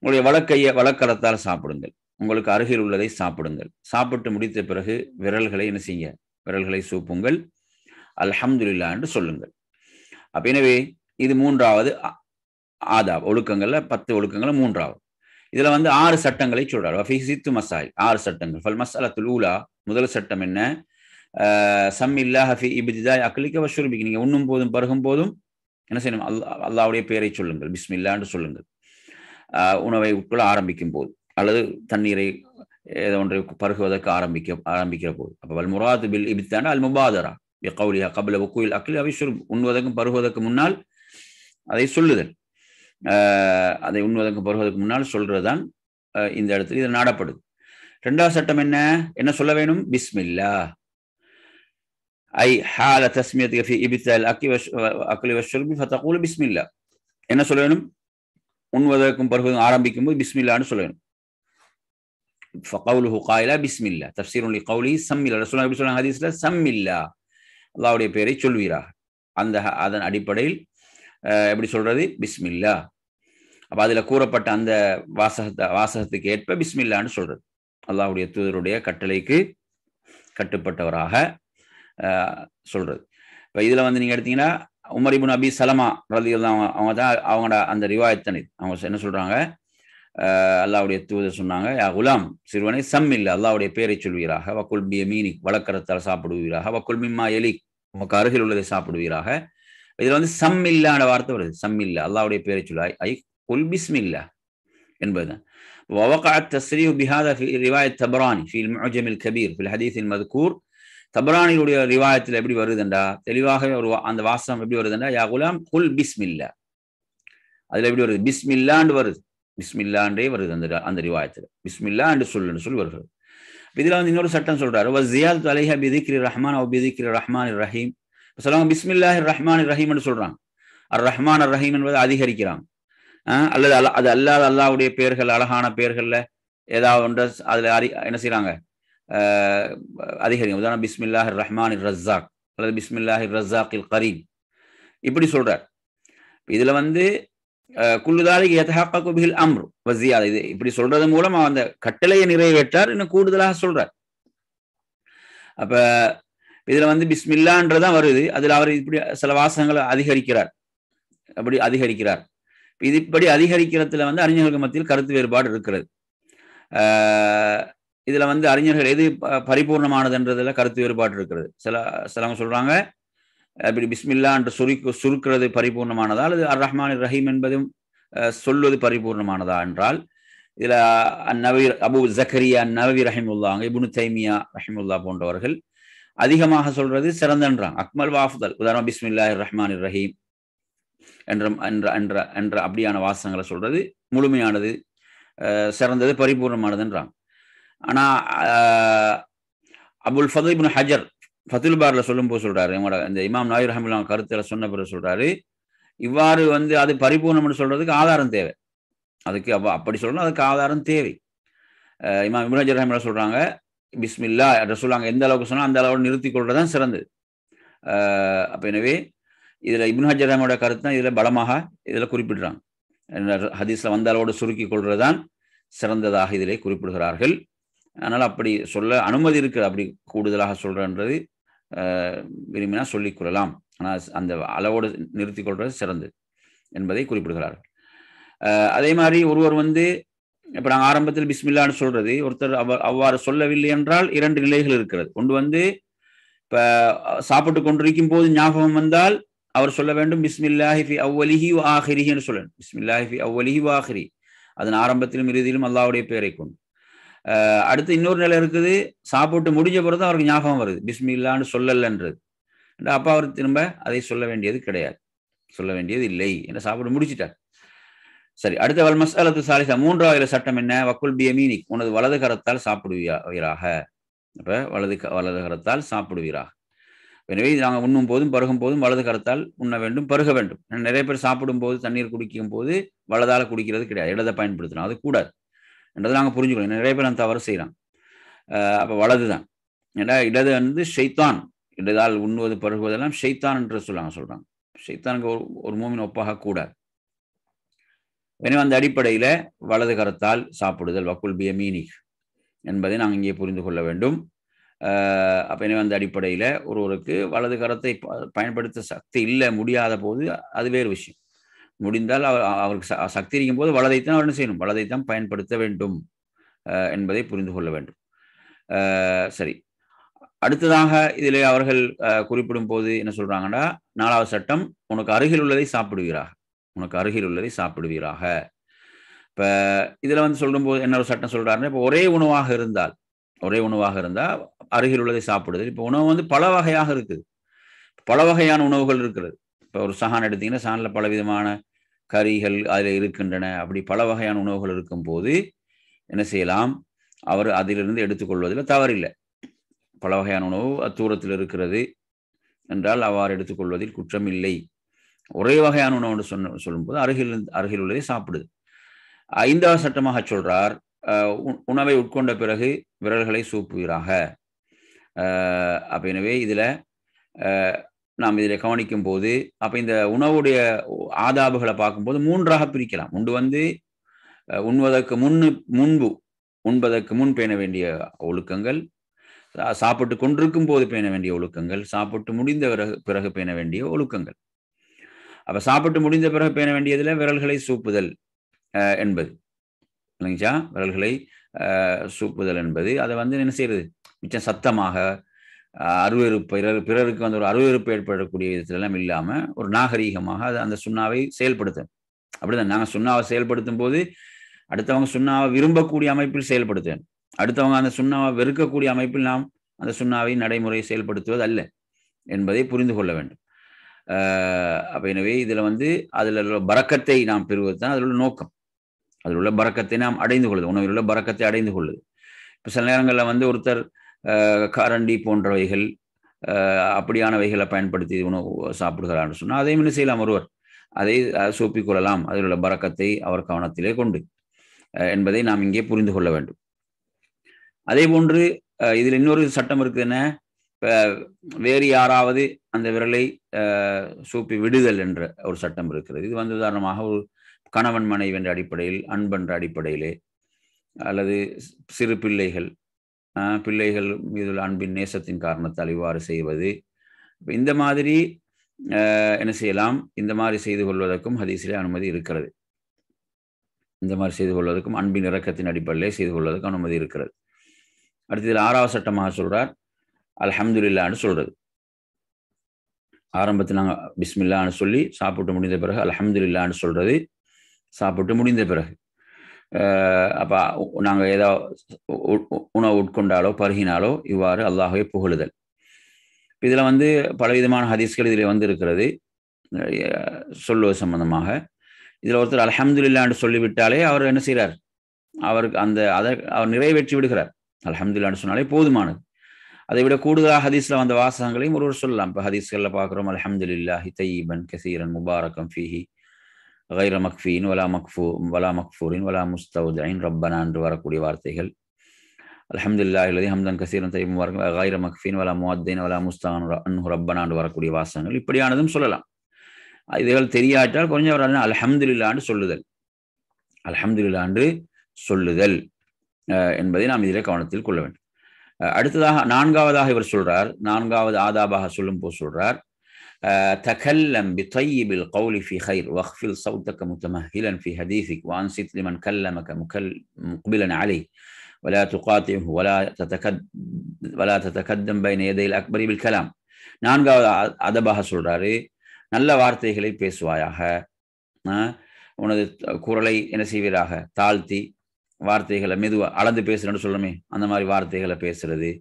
உங்களுடைய வழக்கைய வழக்கரத்தால் சாப்பிடுங்கள். உங்களுக்கு அருகில் உள்ளதை சாப்பிடுங்கள். சாப்பிட்டு முடித்த பிறகு விரல்களை என்ன செய்ய விரல்களை சூப்புங்கள். அல்ஹம்துல்லா என்று சொல்லுங்கள். அப்ப எனவே இது மூன்றாவது ஆதாப். ஒழுக்கங்கள்ல பத்து ஒழுக்கங்கள்ல மூன்றாவது. இதுல வந்து ஆறு சட்டங்களை சொல்றாரு. வஃபி சித்து மசாய் ஆறு சட்டங்கள். ஃபல் மசாலத்துல் ஊலா. முதல் சட்டம் என்ன? சம் ஹஃபி இபிதிதாய் அக்லிக்க வஷுர்பிக்கு நீங்கள் உண்ணும் போதும் பருகும் போதும் என்ன செய்யணும்? அல்லா அல்லாவுடைய பெயரை சொல்லுங்கள். பிஸ்மில்லான்னு சொல்லுங்கள். உணவை உட்கொள்ள ஆரம்பிக்கும் போது அல்லது தண்ணீரை ஏதோ ஒன்றை பருகுவதற்கு ஆரம்பிக்க ஆரம்பிக்கிற போது. அப்போ வல் முராது பில் இபித்தான? அல் முபாதரா. கவுலியா கபல உக்குயில் அக்கில் அவை சொல் உண்ணுவதற்கும் பருகுவதற்கு முன்னால் அதை சொல்லுதல். அதை உண்ணுவதற்கும் பருகுவதற்கு முன்னால் சொல்றதுதான் இந்த இடத்துல இது நாடப்படுது. ரெண்டாவது சட்டம் என்ன? என்ன சொல்ல வேணும்? பிஸ்மில்லா ஐ ஹால தஸ்மியத்துக்கு ஃபி இபித்தல் அக்கி அக்கலி வஷ்ருபி ஃபத்தகூல் பிஸ்மில்லா என்ன சொல்ல வேணும் உண்வதற்கும் பருவதும் ஆரம்பிக்கும் போது பிஸ்மில்லான்னு சொல்லணும் ஃபகவுலுஹு காயிலா பிஸ்மில்லா தஃப்சீருன் கவுலி சம்மில்லா ரசூலுல்லாஹி எப்படி சொல்றாங்க ஹதீஸ்ல சம்மில்லா அல்லாவுடைய பெயரை சொல்வீராக அந்த அதன் அடிப்படையில் எப்படி சொல்றது? பிஸ்மில்லா. அப்போ அதில் கூறப்பட்ட அந்த வாசகத்தை வாசகத்துக்கு ஏற்ப பிஸ்மில்லான்னு சொல்றது. அல்லாஹ்வுடைய தூதருடைய கட்டளைக்கு கட்டுப்பட்டவராக சொல்றது இப்ப இதுல வந்து நீங்க எடுத்தீங்கன்னா உமர் இபுன் அபி சலமா ரதி அவங்க அவங்க தான் அவங்களோட அந்த ரிவாயத்தனை அவங்க என்ன சொல்றாங்க அல்லாவுடைய தூதர் சொன்னாங்க யா குலாம் சிறுவனை சம் இல்லை அல்லாவுடைய பேரை சொல்வீராக வக்குல் பிய மீனி வழக்கரத்தால் சாப்பிடுவீராக வக்குல் மிம்மா எலி உமக்கு அருகில் உள்ளதை சாப்பிடுவீராக இதுல வந்து சம் இல்லான வார்த்தை வருது சம் இல்ல அல்லாவுடைய பேரை சொல்லுவாய் ஐ குல் பிஸ்மில்லா என்பதுதான் ووقع التسريح بهذا في رواية تبراني في المعجم الكبير في الحديث المذكور தபரானியுடைய ரிவாயத்தில் எப்படி வருதுண்டா? தெளிவாக ஒரு அந்த வாசம் எப்படி வருதுண்டா? யா குலாம் குல் பிஸ்மில்லா. அதுல எப்படி வருது? பிஸ்மில்லாண்டு வருது. பிஸ்மில்லாண்டே வருது அந்த அந்த ரிவாயத்தில். பிஸ்மில்லா என்று சொல்லுன்னு சொல்லி வருகிறது. இதுல வந்து இன்னொரு சட்டம் சொல்றாரு. வசியாத் அலைஹா பிதிக்ரி ரஹ்மான் அவ் பிதிக்ரி ரஹ்மான் ரஹீம். சொல்லுவாங்க பிஸ்மில்லாஹி ரஹ்மான் ரஹீம்னு சொல்றாங்க. அர் ரஹ்மான் அர் ரஹீம் என்பதை அதிகரிக்கிறாங்க. அல்லது அல்ல அது அல்லாத அல்லாவுடைய பெயர்கள் அழகான பெயர்கள்ல ஏதாவது ஒன்று அதுல அறி என்ன செய்யறாங்க அதிகரிக்கும். உதாரணம் பிஸ்மில்லாஹ் ரஹ்மான் ரஸாக் அல்லது பிஸ்மில்லாஹி இல் கரீம் இப்படி சொல்றார். இதுல வந்து குள்ளுதாரி எதஹாக்கு குபில் அம்ரு வசியாத இது இப்படி சொல்றது மூலம் அந்த கட்டளையை நிறைவேற்றார் இன்னும் கூடுதலாக சொல்றார். அப்ப இதுல வந்து பிஸ்மில்லான்றதான் வருது. அதுல அவர் இப்படி சில வாசகங்களை அதிகரிக்கிறார். அப்படி அதிகரிக்கிறார். இது இப்படி அதிகரிக்கிறதுல வந்து அறிஞர்களுக்கு மத்தியில் கருத்து வேறுபாடு இருக்கிறது. இதுல வந்து அறிஞர்கள் எது பரிபூர்ணமானதுன்றதுல கருத்து வேறுபாடு இருக்கிறது. சில சிலவங்க சொல்றாங்க இப்படி பிஸ்மில்லா என்று சுருக்கு சுருக்கிறது பரிபூர்ணமானதா அல்லது அர் ரஹ்மான் ரஹீம் என்பதும் சொல்வது பரிபூர்ணமானதா என்றால் இதுல நவி அபு ஜக்கரியா நவி ரஹிமுல்லாங்க இபுனு தைமியா ரஹிமுல்லா போன்றவர்கள் அதிகமாக சொல்றது சிறந்தன்றாங்க. அக்மல் வாஃபுதல் உதாரணம் பிஸ்மில்லா ரஹ்மான் ரஹீம் என்ற என்ற என்ற என்ற அப்படியான வாசகங்களை சொல்றது முழுமையானது சிறந்தது பரிபூர்ணமானதுன்றாங்க. ஆனால் அபுல் ஃபதுல் ஹஜர் ஃபத்துல் பார்ல சொல்லும் போது இவங்களோட இந்த இமாம் நாயூர் ரஹமுல்லா கருத்தில் சொன்ன பிறகு சொல்கிறாரு இவ்வாறு வந்து அது பரிபூர்ணம்னு சொல்றதுக்கு ஆதாரம் தேவை. அதுக்கு அப்போ அப்படி சொல்லணும் அதுக்கு ஆதாரம் தேவை. இமாம் இப்னஜர் ரஹமுல்லா சொல்கிறாங்க பிஸ்மில்லா சொல்லுவாங்க எந்த அளவுக்கு சொன்னால் அந்த அளவு நிறுத்தி கொள்றதுதான் சிறந்தது. அப்போ எனவே இதில் இப்னு ஹஜர் ரஹமோட கருத்து தான் இதில் பலமாக இதில் குறிப்பிடுறாங்க. ஹதீஸ்ல வந்த அளவோடு சுருக்கி கொள்றதுதான் சிறந்ததாக இதிலே குறிப்பிடுகிறார்கள். அதனால் அப்படி சொல்ல அனுமதி இருக்குது அப்படி கூடுதலாக சொல்கிறன்றது விரும்பினா சொல்லிக் கொள்ளலாம். ஆனால் அந்த அளவோடு நிறுத்தி கொள்வது சிறந்தது என்பதை குறிப்பிடுகிறார்கள். அதே மாதிரி ஒருவர் வந்து இப்போ நாங்கள் ஆரம்பத்தில் பிஸ்மில்லான்னு சொல்றது ஒருத்தர் அவ அவ்வாறு சொல்லவில்லை என்றால் இரண்டு நிலைகள் இருக்கிறது. ஒன்று வந்து இப்போ சாப்பிட்டு கொண்டிருக்கும் போது ஞாபகம் வந்தால் அவர் சொல்ல வேண்டும் பிஸ்மில்லாஹி ஃபி அவ்வலிஹி ஆஹிரிஹின்னு சொல்லணும். பிஸ்மில்லாஹி ஃபி அவ்வலிஹி ஆஹிரி அதன் ஆரம்பத்திலும் இறுதியிலும் அல்லாவுடைய பெயரை கொண்டு. அடுத்து இன்னொரு நிலை இருக்குது. சாப்பிட்டு முடிஞ்ச பிறகு தான் அவருக்கு ஞாபகம் வருது. பிஸ்மில்லான்னு சொல்லலன்றது. அப்பா அவர் திரும்ப அதை சொல்ல வேண்டியது கிடையாது. சொல்ல வேண்டியது இல்லை. என்ன சாப்பிட்டு முடிச்சிட்டார். சரி அடுத்த வல் மசாலத்து சாலிசா. மூன்றாவது சட்டம் என்ன? வக்குல் பியமீனிக். உனது வலது கரத்தால் சாப்பிடுவீராக. அப்ப வலது வலது கரத்தால் சாப்பிடுவீராக. எனவே நாங்கள் உண்ணும் போதும் பருகும் போதும் வலது கரத்தால் உண்ண வேண்டும் பருக வேண்டும். நிறைய பேர் சாப்பிடும் போது தண்ணீர் குடிக்கும் போது வலதால் குடிக்கிறது கிடையாது. இடத்தை பயன்படுத்தணும். அது கூடாது. என்றதை நாங்கள் புரிஞ்சுக்கணும். நிறைய பேர் அந்த தவறு செய்கிறான் அப்போ வலது தான் ஏன்னா இடது வந்து ஷெய்தான் இடதால் உண்ணுவது பருகுவதெல்லாம் ஷெய்தான் என்று சொல்லாங்க சொல்கிறாங்க ஷெய்தானுக்கு ஒரு ஒரு மூமின் ஒப்பாக கூடாது. எனவே அந்த அடிப்படையில் வலது கரத்தால் சாப்பிடுதல் வக்குல் பியமீனி என்பதை நாங்கள் இங்கே புரிந்து கொள்ள வேண்டும். அப்போ எனவே அந்த அடிப்படையில் ஒருவருக்கு வலது கரத்தை பயன்படுத்த சக்தி இல்லை முடியாத போது அது வேறு விஷயம். முடிந்தால் அவர் அவருக்கு சக்தி இருக்கும் போது வலதைத்தான் அவர் என்ன செய்யணும்? வலதைத்தான் பயன்படுத்த வேண்டும். என்பதை புரிந்து கொள்ள வேண்டும். சரி. அடுத்ததாக இதில் அவர்கள் குறிப்பிடும் போது என்ன சொல்றாங்கன்னா நாலாவது சட்டம் உனக்கு அருகில் உள்ளதை சாப்பிடுவீராக. உனக்கு அருகில் உள்ளதை சாப்பிடுவீராக. இப்போ இதில் வந்து சொல்லும்போது என்ன ஒரு சட்டம் சொல்கிறாருன்னா இப்போ ஒரே உணவாக இருந்தால் ஒரே உணவாக இருந்தால் அருகில் உள்ளதை சாப்பிடுது இப்போ உணவு வந்து பல வகையாக இருக்குது. பல வகையான உணவுகள் இருக்கிறது. இப்போ ஒரு சஹான் எடுத்தீங்கன்னா சஹானில் பல விதமான கறிகள் அதில் இருக்கின்றன அப்படி பல வகையான உணவுகள் இருக்கும் போது என்ன செய்யலாம்? அவர் அதிலிருந்து எடுத்துக்கொள்வதில் தவறில்லை. பல வகையான உணவு அத்தூரத்தில் இருக்கிறது என்றால் அவ்வாறு எடுத்துக்கொள்வதில் குற்றம் இல்லை. ஒரே வகையான உணவு சொன்ன சொல்லும்போது அருகில் அருகில் உள்ளதை சாப்பிடுது. ஐந்தாவது சட்டமாக சொல்றார் உணவை உட்கொண்ட பிறகு விரல்களை சூப்புகிறாக அப்ப எனவே இதில் நாம் இதில் கவனிக்கும் போது அப்போ இந்த உணவுடைய ஆதாபுகளை பார்க்கும்போது மூன்றாக பிரிக்கலாம். ஒன்று வந்து உண்பதற்கு முன்னு முன்பு உண்பதற்கு முன் பேண வேண்டிய ஒழுக்கங்கள் சாப்பிட்டு கொண்டிருக்கும் போது பேண வேண்டிய ஒழுக்கங்கள் சாப்பிட்டு முடிந்த பிறகு பிறகு பேண வேண்டிய ஒழுக்கங்கள். அப்போ சாப்பிட்டு முடிந்த பிறகு பேண வேண்டியதில் விரல்களை சூப்புதல் என்பது. இல்லைங்களா விரல்களை சூப்புதல் என்பது. அதை வந்து என்ன செய்யறது? மிச்சம் சத்தமாக அருவறுப்பு பிறர் பிறருக்கு வந்து ஒரு அருவறுப்பு ஏற்படக்கூடிய விதத்துல எல்லாம் ஒரு நாகரீகமாக அது அந்த சுண்ணாவை செயல்படுத்த அப்படிதான். நாங்கள் சுண்ணாவை செயல்படுத்தும் போது அடுத்தவங்க சுண்ணாவை விரும்பக்கூடிய அமைப்பில் செயல்படுத்த அடுத்தவங்க அந்த சுண்ணாவை வெறுக்கக்கூடிய அமைப்பில் நாம் அந்த சுண்ணாவை நடைமுறை செயல்படுத்துவது அல்ல என்பதை புரிந்து கொள்ள வேண்டும். அப்போ எனவே இதுல வந்து அதில் உள்ள பறக்கத்தை நாம் பெறுவது தான் அதில் உள்ள நோக்கம். அதில் உள்ள பறக்கத்தை நாம் அடைந்து கொள்ளுது உணவில் உள்ள பறக்கத்தை அடைந்து கொள்ளுது இப்போ சில நேரங்களில் வந்து ஒருத்தர் கரண்டி போன்றவைகள் அப்படியானவைகளை பயன்படுத்தி உணவு சாப்பிடுகிறான்னு சொன்னால் அதையும் என்ன செய்யலாம் ஒருவர். அதை சூப்பிக் கொள்ளலாம். அதில் உள்ள பறக்கத்தை அவர் கவனத்திலே கொண்டு என்பதை நாம் இங்கே புரிந்து கொள்ள வேண்டும். அதே போன்று இதில் இன்னொரு சட்டம் இருக்குதுன்னா வேறு யாராவது அந்த விரலை சூப்பி விடுதல் என்ற ஒரு சட்டம் இருக்கிறது. இது வந்து உதாரணமாக ஒரு கணவன் மனைவி என்ற அடிப்படையில் அன்பென்ற அடிப்படையிலே அல்லது சிறு பிள்ளைகள் பிள்ளைகள் மீதுள்ள அன்பின் நேசத்தின் காரணத்தால் இவ்வாறு செய்வது. இந்த மாதிரி என்ன செய்யலாம்? இந்த மாதிரி செய்து கொள்வதற்கும் ஹதீஸிலே அனுமதி இருக்கிறது. இந்த மாதிரி செய்து கொள்வதற்கும் அன்பின் இறக்கத்தின் அடிப்படையிலே செய்து கொள்வதற்கு அனுமதி இருக்கிறது. அடுத்தது ஆறாவது சட்டமாக சொல்றார் அல்ஹம்துல்லான்னு சொல்றது. ஆரம்பத்தில் நாங்கள் பிஸ்மில்லான்னு சொல்லி சாப்பிட்டு முடிந்த பிறகு அல்ஹம்துல்லான்னு சொல்றது. சாப்பிட்டு முடிந்த பிறகு. அப்போ நாங்கள் ஏதோ உணவு உட்கொண்டாலோ பருகினாலோ இவ்வாறு அல்லாஹுவை புகழுதல். இதில் வந்து பலவிதமான ஹதீஸ்கள் இதில் வந்து இருக்கிறது சொல்லுவது சம்பந்தமாக. இதில் ஒருத்தர் அலஹம்துல்லான்னு சொல்லிவிட்டாலே அவர் என்ன செய்கிறார் அவருக்கு அந்த அதை அவர் நிறைவேற்றி விடுகிறார். அலஹம்துல்லான்னு சொன்னாலே போதுமானது. அதை விட கூடுதலாக ஹதீஸில் வந்த வாசகங்களையும் ஒருவர் சொல்லலாம். இப்போ ஹதீஸ்களில் பார்க்குறோம் அலஹம்துல்லாஹி தையீபன் கசீரன் முபாரக்கம் ஃபீஹி. கைர மக்ஃபீன் வலா மக்ஃபூ வலா மக்ஃபூரின் வலா முஸ்தவுதைன் ரப்பனா என்று வரக்கூடிய வார்த்தைகள் அலமதுல்லா இல்லதி ஹம்தன் கசீரன் தை முபாரக் கைர மக்ஃபீன் வலா முவத்தீன் வலா முஸ்தான் அன்ஹு ரப்பனா என்று வரக்கூடிய வாசகங்கள் இப்படியானதும் சொல்லலாம் இதுகள் தெரியாட்டால் கொஞ்சம் ஒரு அலஹம்துல்லான்னு சொல்லுதல் அலஹம்துல்லாண்டு சொல்லுதல் என்பதை நாம் இதில் கவனத்தில் கொள்ள வேண்டும். அடுத்ததாக நான்காவதாக இவர் சொல்றார். நான்காவது ஆதாபாக சொல்லும் போது சொல்றார். تكلم بطيب القول في خير واخفض صوتك متمهلا في حديثك وانصت لمن كلمك مكل مقبلا عليه ولا تقاطعه ولا تتكد ولا تتقدم بين يدي الاكبر بالكلام நான்காவது அதபாக சொல்றாரு நல்ல வார்த்தைகளை பேசுவாயாக உனது குரலை என்ன செய்வீராக தாழ்த்தி வார்த்தைகளை மெதுவா அளந்து பேசுறேன்னு சொல்லுமே அந்த மாதிரி வார்த்தைகளை பேசுறது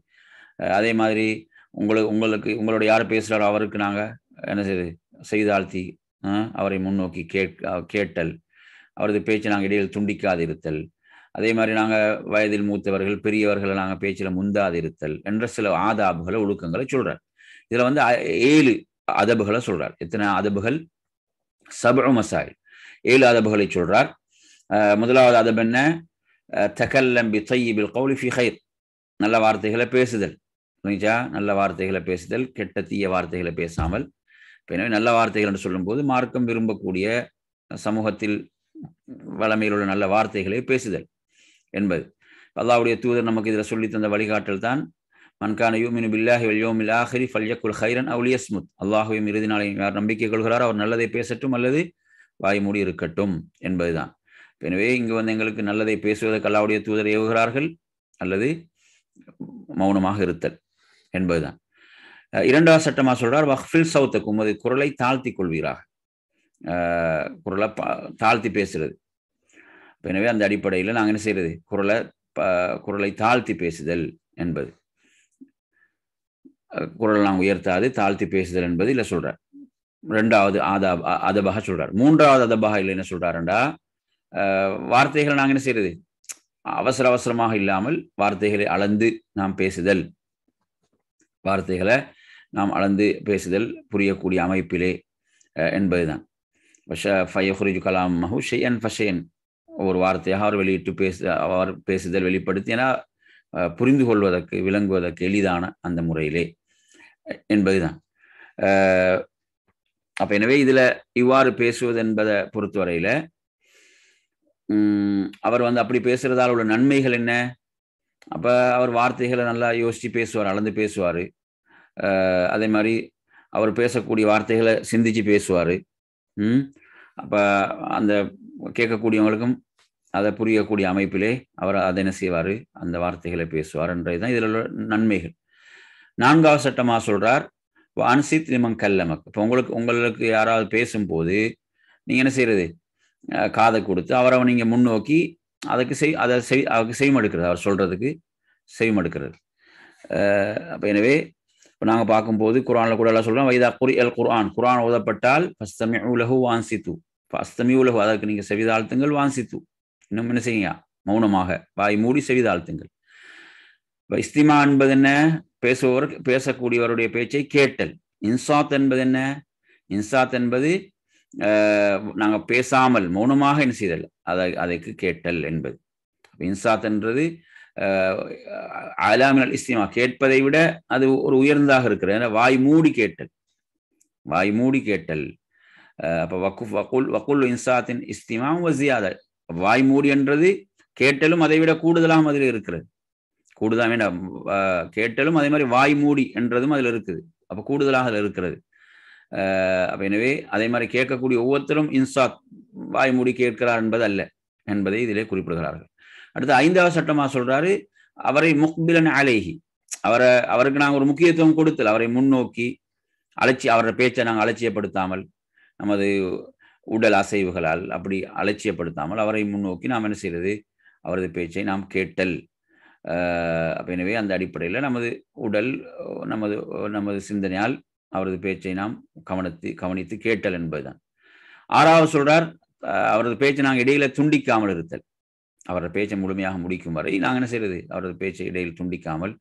அதே மாதிரி உங்களுக்கு உங்களுக்கு உங்களோட யார் பேசுகிறாரோ அவருக்கு நாங்கள் என்ன செய்து? செய்தாழ்த்தி அவரை முன்னோக்கி கேட் கேட்டல். அவரது பேச்சை நாங்கள் இடையில் துண்டிக்காதிருத்தல். அதே மாதிரி நாங்கள் வயதில் மூத்தவர்கள் பெரியவர்களை நாங்கள் பேச்சில் முந்தாது இருத்தல் என்ற சில ஆதாபுகளை ஒழுக்கங்களை சொல்றார். இதில் வந்து ஏழு அதபுகளை சொல்றார். எத்தனை அதபுகள்? சபு மசாயில். ஏழு அதபுகளை சொல்கிறார் முதலாவது அதப் என்ன? தகல்லம் பி தையிபில் கௌலி ஃபி ஹைர் நல்ல வார்த்தைகளை பேசுதல். புரிஞ்சா நல்ல வார்த்தைகளை பேசுதல் கெட்ட தீய வார்த்தைகளை பேசாமல் எனவே நல்ல வார்த்தைகள் என்று சொல்லும்போது மார்க்கம் விரும்பக்கூடிய சமூகத்தில் வளமையில் உள்ள நல்ல வார்த்தைகளை பேசுதல் என்பது. அல்லாவுடைய தூதர் நமக்கு இதில் சொல்லி தந்த வழிகாட்டல் தான் மன்கான யூமின் பில்லாஹி வல்யோமில் ஆஹிரி ஃபல்யக்குல் ஹைரன் அவுலியஸ்முத் அல்லாஹுவின் இறுதி நாளையும் யார் நம்பிக்கை கொள்கிறார் அவர் நல்லதை பேசட்டும் அல்லது வாய் மூடி இருக்கட்டும் என்பதுதான். எனவே இங்கு வந்து எங்களுக்கு நல்லதை பேசுவதற்கு அல்லாவுடைய தூதர் ஏவுகிறார்கள் அல்லது மௌனமாக இருத்தல் என்பதுதான். இரண்டாவது சட்டமாக சொல்றார் வஹ்ஃபில் சவுத்தக்கு உமது குரலை தாழ்த்தி கொள்வீராக. குரலை தாழ்த்தி பேசுறது. எனவே அந்த அடிப்படையில் நாங்கள் என்ன செய்யறது? குரலை குரலை தாழ்த்தி பேசுதல் என்பது. குரல் நாங்கள் உயர்த்தாது தாழ்த்தி பேசுதல் என்பது இல்லை சொல்றார். ரெண்டாவது ஆதா அதபாக சொல்றார். மூன்றாவது அதபாக இல்லை என்ன சொல்றாருண்டா? வார்த்தைகளை நாங்கள் என்ன செய்யறது? அவசர அவசரமாக இல்லாமல் வார்த்தைகளை அளந்து நாம் பேசுதல். வார்த்தைகளை நாம் அளந்து பேசுதல் புரியக்கூடிய அமைப்பிலே என்பதுதான். ஃபயஹுரிஜு கலாம் மஹு ஷெயன் ஃபஷயன். ஒரு வார்த்தையாக அவர் வெளியிட்டு பேசு அவர் பேசுதல் வெளிப்படுத்தி ஏன்னா புரிந்து கொள்வதற்கு விளங்குவதற்கு எளிதான அந்த முறையிலே என்பதுதான். அப்ப எனவே இதுல இவ்வாறு பேசுவது என்பதை பொறுத்தவரையில அவர் வந்து அப்படி பேசுகிறதால உள்ள நன்மைகள் என்ன? அப்ப அவர் வார்த்தைகளை நல்லா யோசிச்சு பேசுவார் அளந்து பேசுவார். அதே மாதிரி அவர் பேசக்கூடிய வார்த்தைகளை சிந்திச்சு பேசுவார். ம்? அப்போ அந்த கேட்கக்கூடியவங்களுக்கும் அதை புரியக்கூடிய அமைப்பிலே அவர் அதை என்ன செய்வார்? அந்த வார்த்தைகளை பேசுவார் என்றதுதான் இதில் உள்ள நன்மைகள். நான்காவது சட்டமாக சொல்கிறார் அன்சித் நிமங் கல்லமக். இப்போ உங்களுக்கு உங்களுக்கு யாராவது பேசும்போது நீங்கள் என்ன செய்யறது காதை கொடுத்து அவரை நீங்கள் முன்னோக்கி அதுக்கு செய் அதை செய் அவருக்கு செய்மடுக்கிறது அவர் சொல்கிறதுக்கு செய்மடுக்கிறது அப்போ எனவே இப்போ நாங்கள் பார்க்கும்போது குரானில் கூட எல்லாம் சொல்கிறோம் வைதா குரி அல் குரான் குரான் ஓதப்பட்டால் ஃபஸ்தமி உலகு வான்சித்து ஃபஸ்தமி உலகு அதற்கு நீங்கள் செவிதாழ்த்துங்கள் வான்சித்து இன்னும் என்ன செய்யுங்க? மௌனமாக வாய் மூடி செவிதாழ்த்துங்கள் இஸ்திமா என்பது என்ன? பேசுபவர் பேசக்கூடியவருடைய பேச்சை கேட்டல். இன்சாத் என்பது என்ன? இன்சாத் என்பது நாங்கள் பேசாமல் மௌனமாக என்ன செய்தல்? அதை அதற்கு கேட்டல் என்பது. இன்சாத் என்றது அலாமினல் இஸ்திமா கேட்பதை விட அது ஒரு உயர்ந்தாக இருக்கிறது. வாய் மூடி கேட்டல். வாய் மூடி கேட்டல். அப்போ வக்கு வக்குல் வக்குல் இன்சாத்தின் இஸ்திமா வசியாத வாய் மூடி என்றது கேட்டலும் அதை விட கூடுதலாக அதில் இருக்கிறது. கூடுதலாக வேண்டாம். கேட்டலும் அதே மாதிரி வாய் மூடி என்றதும் அதில் இருக்குது. அப்போ கூடுதலாக அதில் இருக்கிறது. அப்போ எனவே அதே மாதிரி கேட்கக்கூடிய ஒவ்வொருத்தரும் இன்சாத் வாய் மூடி கேட்கிறார் என்பது அல்ல என்பதை இதிலே குறிப்பிடுகிறார்கள். அடுத்து ஐந்தாவது சட்டமாக சொல்றாரு அவரை முக்பிலன் அலேஹி. அவரை அவருக்கு நாங்கள் ஒரு முக்கியத்துவம் கொடுத்தல் அவரை முன்னோக்கி அலட்சி அவரோட பேச்சை நாங்கள் அலட்சியப்படுத்தாமல் நமது உடல் அசைவுகளால் அப்படி அலட்சியப்படுத்தாமல் அவரை முன்னோக்கி நாம் என்ன செய்யறது? அவரது பேச்சை நாம் கேட்டல். அப்போ எனவே அந்த அடிப்படையில் நமது உடல் நமது நமது சிந்தனையால் அவரது பேச்சை நாம் கவனித்து கவனித்து கேட்டல் என்பதுதான். ஆறாவது சொல்றார் அவரது பேச்சை நாங்கள் இடையில துண்டிக்காமல் இருத்தல். அவரது பேச்சை முழுமையாக முடிக்கும் வரை நாங்கள் என்ன செய்யறது? அவரது பேச்சை இடையில் துண்டிக்காமல்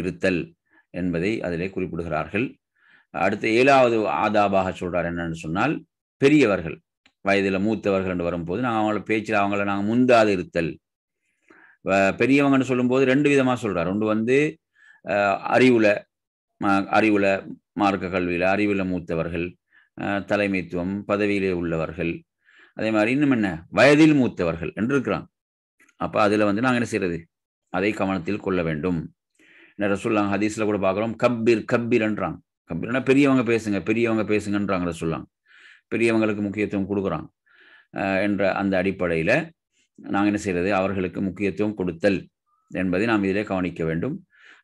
இருத்தல் என்பதை அதிலே குறிப்பிடுகிறார்கள். அடுத்து ஏழாவது ஆதாபாக சொல்றார் என்னன்னு சொன்னால் பெரியவர்கள் வயதில் மூத்தவர்கள் என்று வரும்போது நாங்கள் அவங்கள பேச்சில் அவங்கள நாங்கள் முந்தாது இருத்தல். பெரியவங்கன்னு சொல்லும்போது ரெண்டு விதமாக சொல்றார். ஒன்று வந்து அறிவுல அறிவுல மார்க்க கல்வியில் அறிவுல மூத்தவர்கள் தலைமைத்துவம் பதவியிலே உள்ளவர்கள். அதே மாதிரி இன்னும் என்ன? வயதில் மூத்தவர்கள் என்று இருக்கிறாங்க அப்போ அதில் வந்து நாங்கள் என்ன செய்யறது? அதை கவனத்தில் கொள்ள வேண்டும். என்ன ரசூல்லாங்க ஹதீஸில் கூட பார்க்குறோம் கப்பீர் கப்பீர்ன்றாங்க கப்பீர்னா பெரியவங்க பேசுங்க பெரியவங்க பேசுங்கன்றாங்க ரசூல்லாங்க பெரியவங்களுக்கு முக்கியத்துவம் கொடுக்குறாங்க. என்ற அந்த அடிப்படையில் நாங்கள் என்ன செய்யறது? அவர்களுக்கு முக்கியத்துவம் கொடுத்தல் என்பதை நாம் இதிலே கவனிக்க வேண்டும்.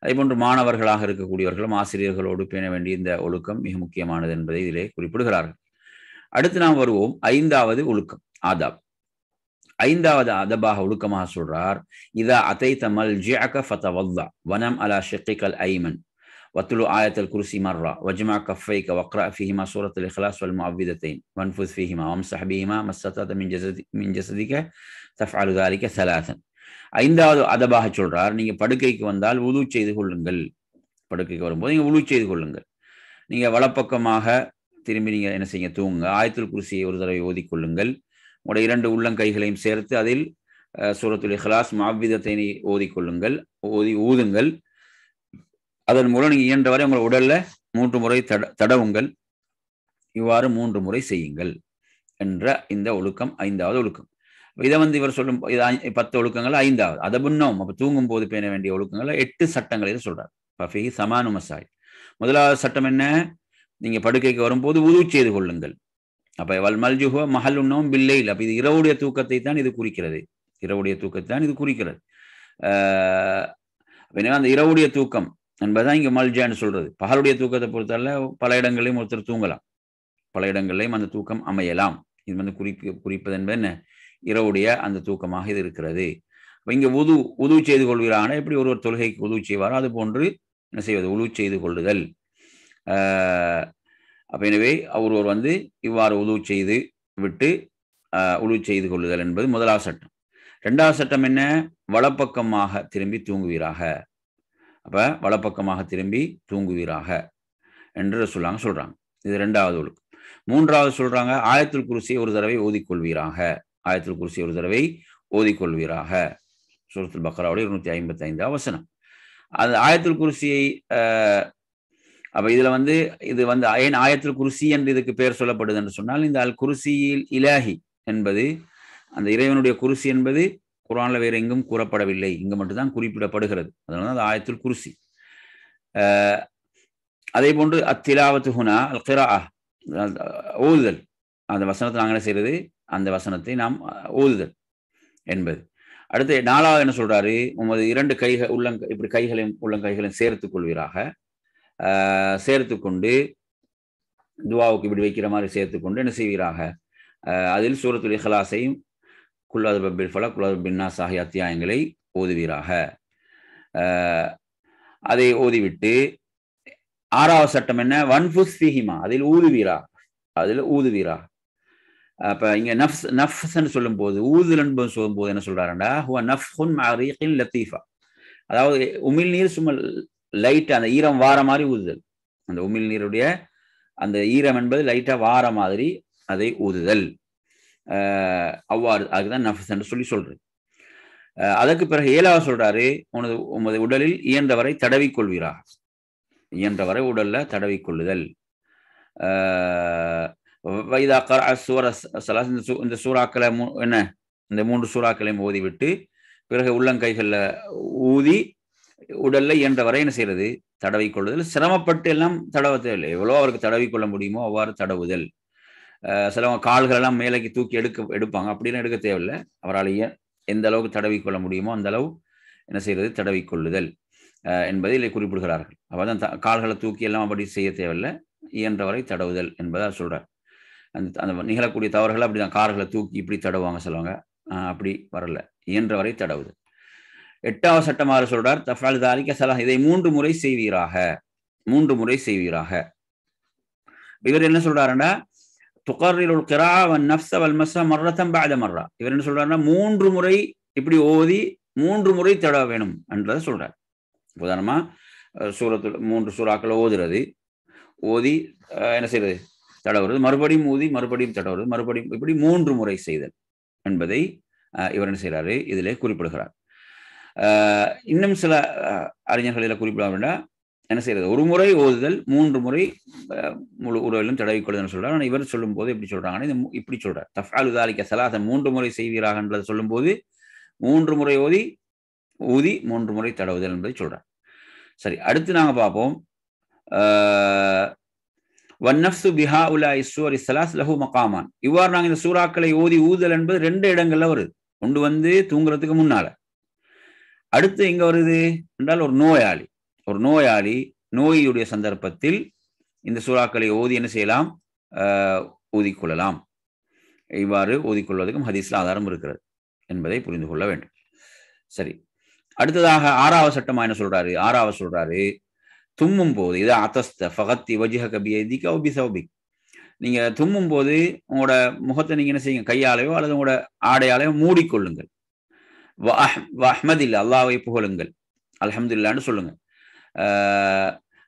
அதேபோன்று மாணவர்களாக இருக்கக்கூடியவர்களும் ஆசிரியர்களோடு பேண வேண்டிய இந்த ஒழுக்கம் மிக முக்கியமானது என்பதை இதிலே குறிப்பிடுகிறார்கள். அடுத்து நாம் வருவோம் ஐந்தாவது ஒழுக்கம் ஆதாப். ஐந்தாவது அதபாக ஒழுக்கமாக சொல்றார் இதா அத்தை தமல் ஜிஅக ஃபதவல்லா வனம் அலா ஷிக்கிகல் ஐமன். வத்துலு ஆயத்தல் குருசி மர்ரா வஜ்மா கஃபைக வக்ரா ஃபிஹிமா சூரத் அல் இஹ்லாஸ் வல் முஅவ்விதத்தைன் வன்ஃபுஸ் ஃபிஹிமா வம்சஹ் பிஹிமா மஸ்ஸதத மின் ஜஸதி மின் ஜஸதிக தஃஅலு தாலிக சலாசன் ஐந்தாவது அதபாக சொல்றார் நீங்க படுக்கைக்கு வந்தால் உது செய்து கொள்ளுங்கள். படுக்கைக்கு வரும்போது நீங்க உழு செய்து கொள்ளுங்கள். நீங்க வலப்பக்கமாக திரும்பி நீங்க என்ன செய்யுங்க தூங்குங்க. ஆயத்தில் குருசியை ஒரு தடவை ஓதிக்கொள்ளுங்கள் உங்களுடைய இரண்டு உள்ளங்கைகளையும் சேர்த்து அதில் சூரத்துல் இஹ்லாஸ் மாவிதத்தை ஓதிக்கொள்ளுங்கள் ஓதி ஊதுங்கள். அதன் மூலம் நீங்கள் இயன்றவரை உங்கள் உடல்ல மூன்று முறை தட தடவுங்கள். இவ்வாறு மூன்று முறை செய்யுங்கள் என்ற இந்த ஒழுக்கம் ஐந்தாவது ஒழுக்கம். இதை வந்து இவர் சொல்லும் இது பத்து ஒழுக்கங்கள் ஐந்தாவது. அதை பின்னோம். அப்போ தூங்கும் போது பேண வேண்டிய ஒழுக்கங்கள் எட்டு சட்டங்களை சொல்றார். பஃபி சமானு மசாய் முதலாவது சட்டம் என்ன? நீங்கள் படுக்கைக்கு வரும்போது உதவி செய்து கொள்ளுங்கள். அப்ப வல் மல்ஜுஹோ மஹல் உண்ணவும் பில்லையில் அப்ப இது இரவுடைய தூக்கத்தை தான் இது குறிக்கிறது. இரவுடைய தூக்கத்தை தான் இது குறிக்கிறது. எனவே அந்த இரவுடைய தூக்கம் என்பதுதான் இங்க மல்ஜான்னு சொல்றது. பகலுடைய தூக்கத்தை பொறுத்தவரை பல இடங்களையும் ஒருத்தர் தூங்கலாம். பல இடங்களையும் அந்த தூக்கம் அமையலாம். இது வந்து குறிப்பு குறிப்பது என்பது என்ன? இரவுடைய அந்த தூக்கமாக இது இருக்கிறது. இங்க உது உதவு செய்து கொள்கிறான? எப்படி ஒருவர் தொழுகைக்கு உதவு செய்வாரோ? அது போன்று என்ன செய்வது? உழு செய்து கொள்ளுதல். அப்போ எனவே ஒருவர் வந்து இவ்வாறு உதவு செய்து விட்டு உழுவு செய்து கொள்ளுதல் என்பது முதலாவது சட்டம். ரெண்டாவது சட்டம் என்ன? வலப்பக்கமாக திரும்பி தூங்குவீராக. அப்போ வலப்பக்கமாக திரும்பி தூங்குவீராக என்று சொல்லாங்க சொல்கிறாங்க இது ரெண்டாவது ஒழுக்கு மூன்றாவது சொல்கிறாங்க ஆயத்தில் குருசியை ஒரு தடவை ஓதிக்கொள்வீராக. ஆயத்தில் குருசி ஒரு தடவை ஓதிக்கொள்வீராக. சூரத்துல் பக்ராவுடைய இருநூத்தி ஐம்பத்தி ஐந்தாம் வசனம். அது ஆயத்தில் குருசியை அப்ப இதுல வந்து இது வந்து ஏன் ஆயத்தில் குருசி என்று இதுக்கு பெயர் சொல்லப்படுது என்று சொன்னால் இந்த அல் குருசியில் இலாஹி என்பது அந்த இறைவனுடைய குருசி என்பது குரான்ல வேற எங்கும் கூறப்படவில்லை. இங்கு மட்டும்தான் குறிப்பிடப்படுகிறது. அதனால அது ஆயத்தில் குருசி. அதே போன்று அத்திலாவத்து ஹுனா அல் கிரா ஓதுதல். அந்த வசனத்தை நாங்கள் என்ன செய்யறது அந்த வசனத்தை நாம் ஓதுதல் என்பது. அடுத்து நாலாவது என்ன சொல்றாரு? உமது இரண்டு கைகள் உள்ளங்க இப்படி கைகளையும் உள்ளங்கைகளையும் சேர்த்துக் கொள்வீராக. சேர்த்து கொண்டு துவாவுக்கு இப்படி வைக்கிற மாதிரி சேர்த்து கொண்டு என்ன செய்வீராக? அதில் சூரத்துல் இஹ்லாஸையும் குல்லாது பபில் ஃபலா குல்லாது பின்னாஸ் ஆகிய அத்தியாயங்களை ஓதுவீராக. அதை ஓதிவிட்டு ஆறாவது சட்டம் என்ன? வன்ஃபுஸ் ஃபிஹிமா அதில் ஊதுவீரா? அதில் ஊதுவீரா. அப்ப இங்க நஃப்ஸ் நஃப்ஸ்ன்னு சொல்லும் போது ஊதுல் என்பது சொல்லும்போது என்ன சொல்கிறாருண்டா ஹுவ நஃப்ஹுன் மரீகின் லத்தீஃபா. அதாவது உமிழ் நீர் சுமல் லைட் அந்த ஈரம் வார மாதிரி ஊதுதல். அந்த உமிழ் நீருடைய அந்த ஈரம் என்பது லைட்டா வார மாதிரி அதை ஊதுதல். அவ்வாறு அதுதான் நஃபஸ் என்று சொல்லி சொல்றது. அதற்கு பிறகு ஏழாவது சொல்றாரு உனது உமது உடலில் இயன்றவரை தடவிக்கொள்வீரா இயன்றவரை உடல்ல தடவிக்கொள்ளுதல் வைதா கர சூர சலாஸ் இந்த சூறாக்களை என்ன? இந்த மூன்று சூறாக்களையும் ஓதிவிட்டு பிறகு உள்ளங்கைகளில் ஊதி உடல்ல இயன்றவரை என்ன செய்யறது? தடவை கொள்ளுதல். சிரமப்பட்டு எல்லாம் தடவ தேவையில்லை எவ்வளோ அவருக்கு தடவி கொள்ள முடியுமோ அவ்வாறு தடவுதல். சிலவங்க கால்கள் எல்லாம் மேலைக்கு தூக்கி எடுக்க எடுப்பாங்க. அப்படின்னு எடுக்க தேவையில்லை. அவரால் எந்த அளவுக்கு தடவி கொள்ள முடியுமோ அந்த அளவு என்ன செய்யறது? தடவி கொள்ளுதல். என்பதை இதில் குறிப்பிடுகிறார்கள். அப்பதான் கால்களை தூக்கி எல்லாம் அப்படி செய்ய தேவையில்லை. இயன்றவரை தடவுதல் என்பதை சொல்கிறார் அந்த அந்த நிகழக்கூடிய தவறுகள் அப்படிதான். கார்களை தூக்கி இப்படி தடவுவாங்க சொல்லுவாங்க. அப்படி வரல. இயன்றவரை தடவுதல். எட்டாவது சட்டமாக சொல்றார் தஃபால் தாலிக்க சலா இதை மூன்று முறை செய்வீராக. மூன்று முறை செய்வீராக. இவர் என்ன சொல்றாருன்னா துகர்ரிலுல் கிரா வன் நப்ச வல் மச மர்ரத்தம் பாத மர்ரா. இவர் என்ன சொல்றாருன்னா மூன்று முறை இப்படி ஓதி மூன்று முறை தடவ வேணும் என்றதை சொல்றார். உதாரணமா சூரத்து மூன்று சூறாக்களை ஓதுறது. ஓதி என்ன செய்யறது தடவுறது. மறுபடியும் ஊதி மறுபடியும் தடவுறது. மறுபடியும் இப்படி மூன்று முறை செய்தல் என்பதை இவர் என்ன செய்கிறாரு இதிலே குறிப்பிடுகிறார். இன்னும் சில அறிஞர்கள் இதில் குறிப்பிட என்ன செய்யறது ஒரு முறை ஓதுதல் மூன்று முறை முழு உறவிலும் தடவிக்கொள்ளுதல் சொல்றார் ஆனால் இவர் சொல்லும் போது எப்படி சொல்றாங்கன்னா இது இப்படி சொல்றார். தஃபாலு தாலிக்க சலாசன் மூன்று முறை செய்வீராகன்றதை சொல்லும் போது மூன்று முறை ஓதி ஊதி மூன்று முறை தடவுதல் என்பதை சொல்றார். சரி அடுத்து நாங்கள் பார்ப்போம். வன்னப்சு பிஹா உலா இஸ்வரி சலாஸ் லஹு மகாமான். இவ்வாறு நாங்கள் இந்த சூறாக்களை ஓதி ஊதல் என்பது ரெண்டு இடங்கள்ல வருது. ஒன்று வந்து தூங்குறதுக்கு முன்னால. அடுத்து எங்க வருது என்றால் ஒரு நோயாளி ஒரு நோயாளி நோயுடைய சந்தர்ப்பத்தில் இந்த சூறாக்களை ஓதி என்ன செய்யலாம்? ஊதிக்கொள்ளலாம். இவ்வாறு ஊதிக்கொள்வதற்கும் ஹதீஸ்ல ஆதாரம் இருக்கிறது என்பதை புரிந்து கொள்ள வேண்டும். சரி. அடுத்ததாக ஆறாவது சட்டமா என்ன சொல்றாரு? ஆறாவது சொல்றாரு தும்மும் போது இது அத்தஸ்த ஃபகத்தி வஜிஹ கபியதிக் அவுபி சௌபிக் நீங்க தும்மும் போது உங்களோட முகத்தை நீங்க என்ன செய்யுங்க? கையாலையோ அல்லது உங்களோட ஆடையாலையோ மூடிக்கொள்ளுங்கள். அஹ்மதில் அல்லாவை புகழுங்கள். அலமதுல்லான்னு சொல்லுங்க.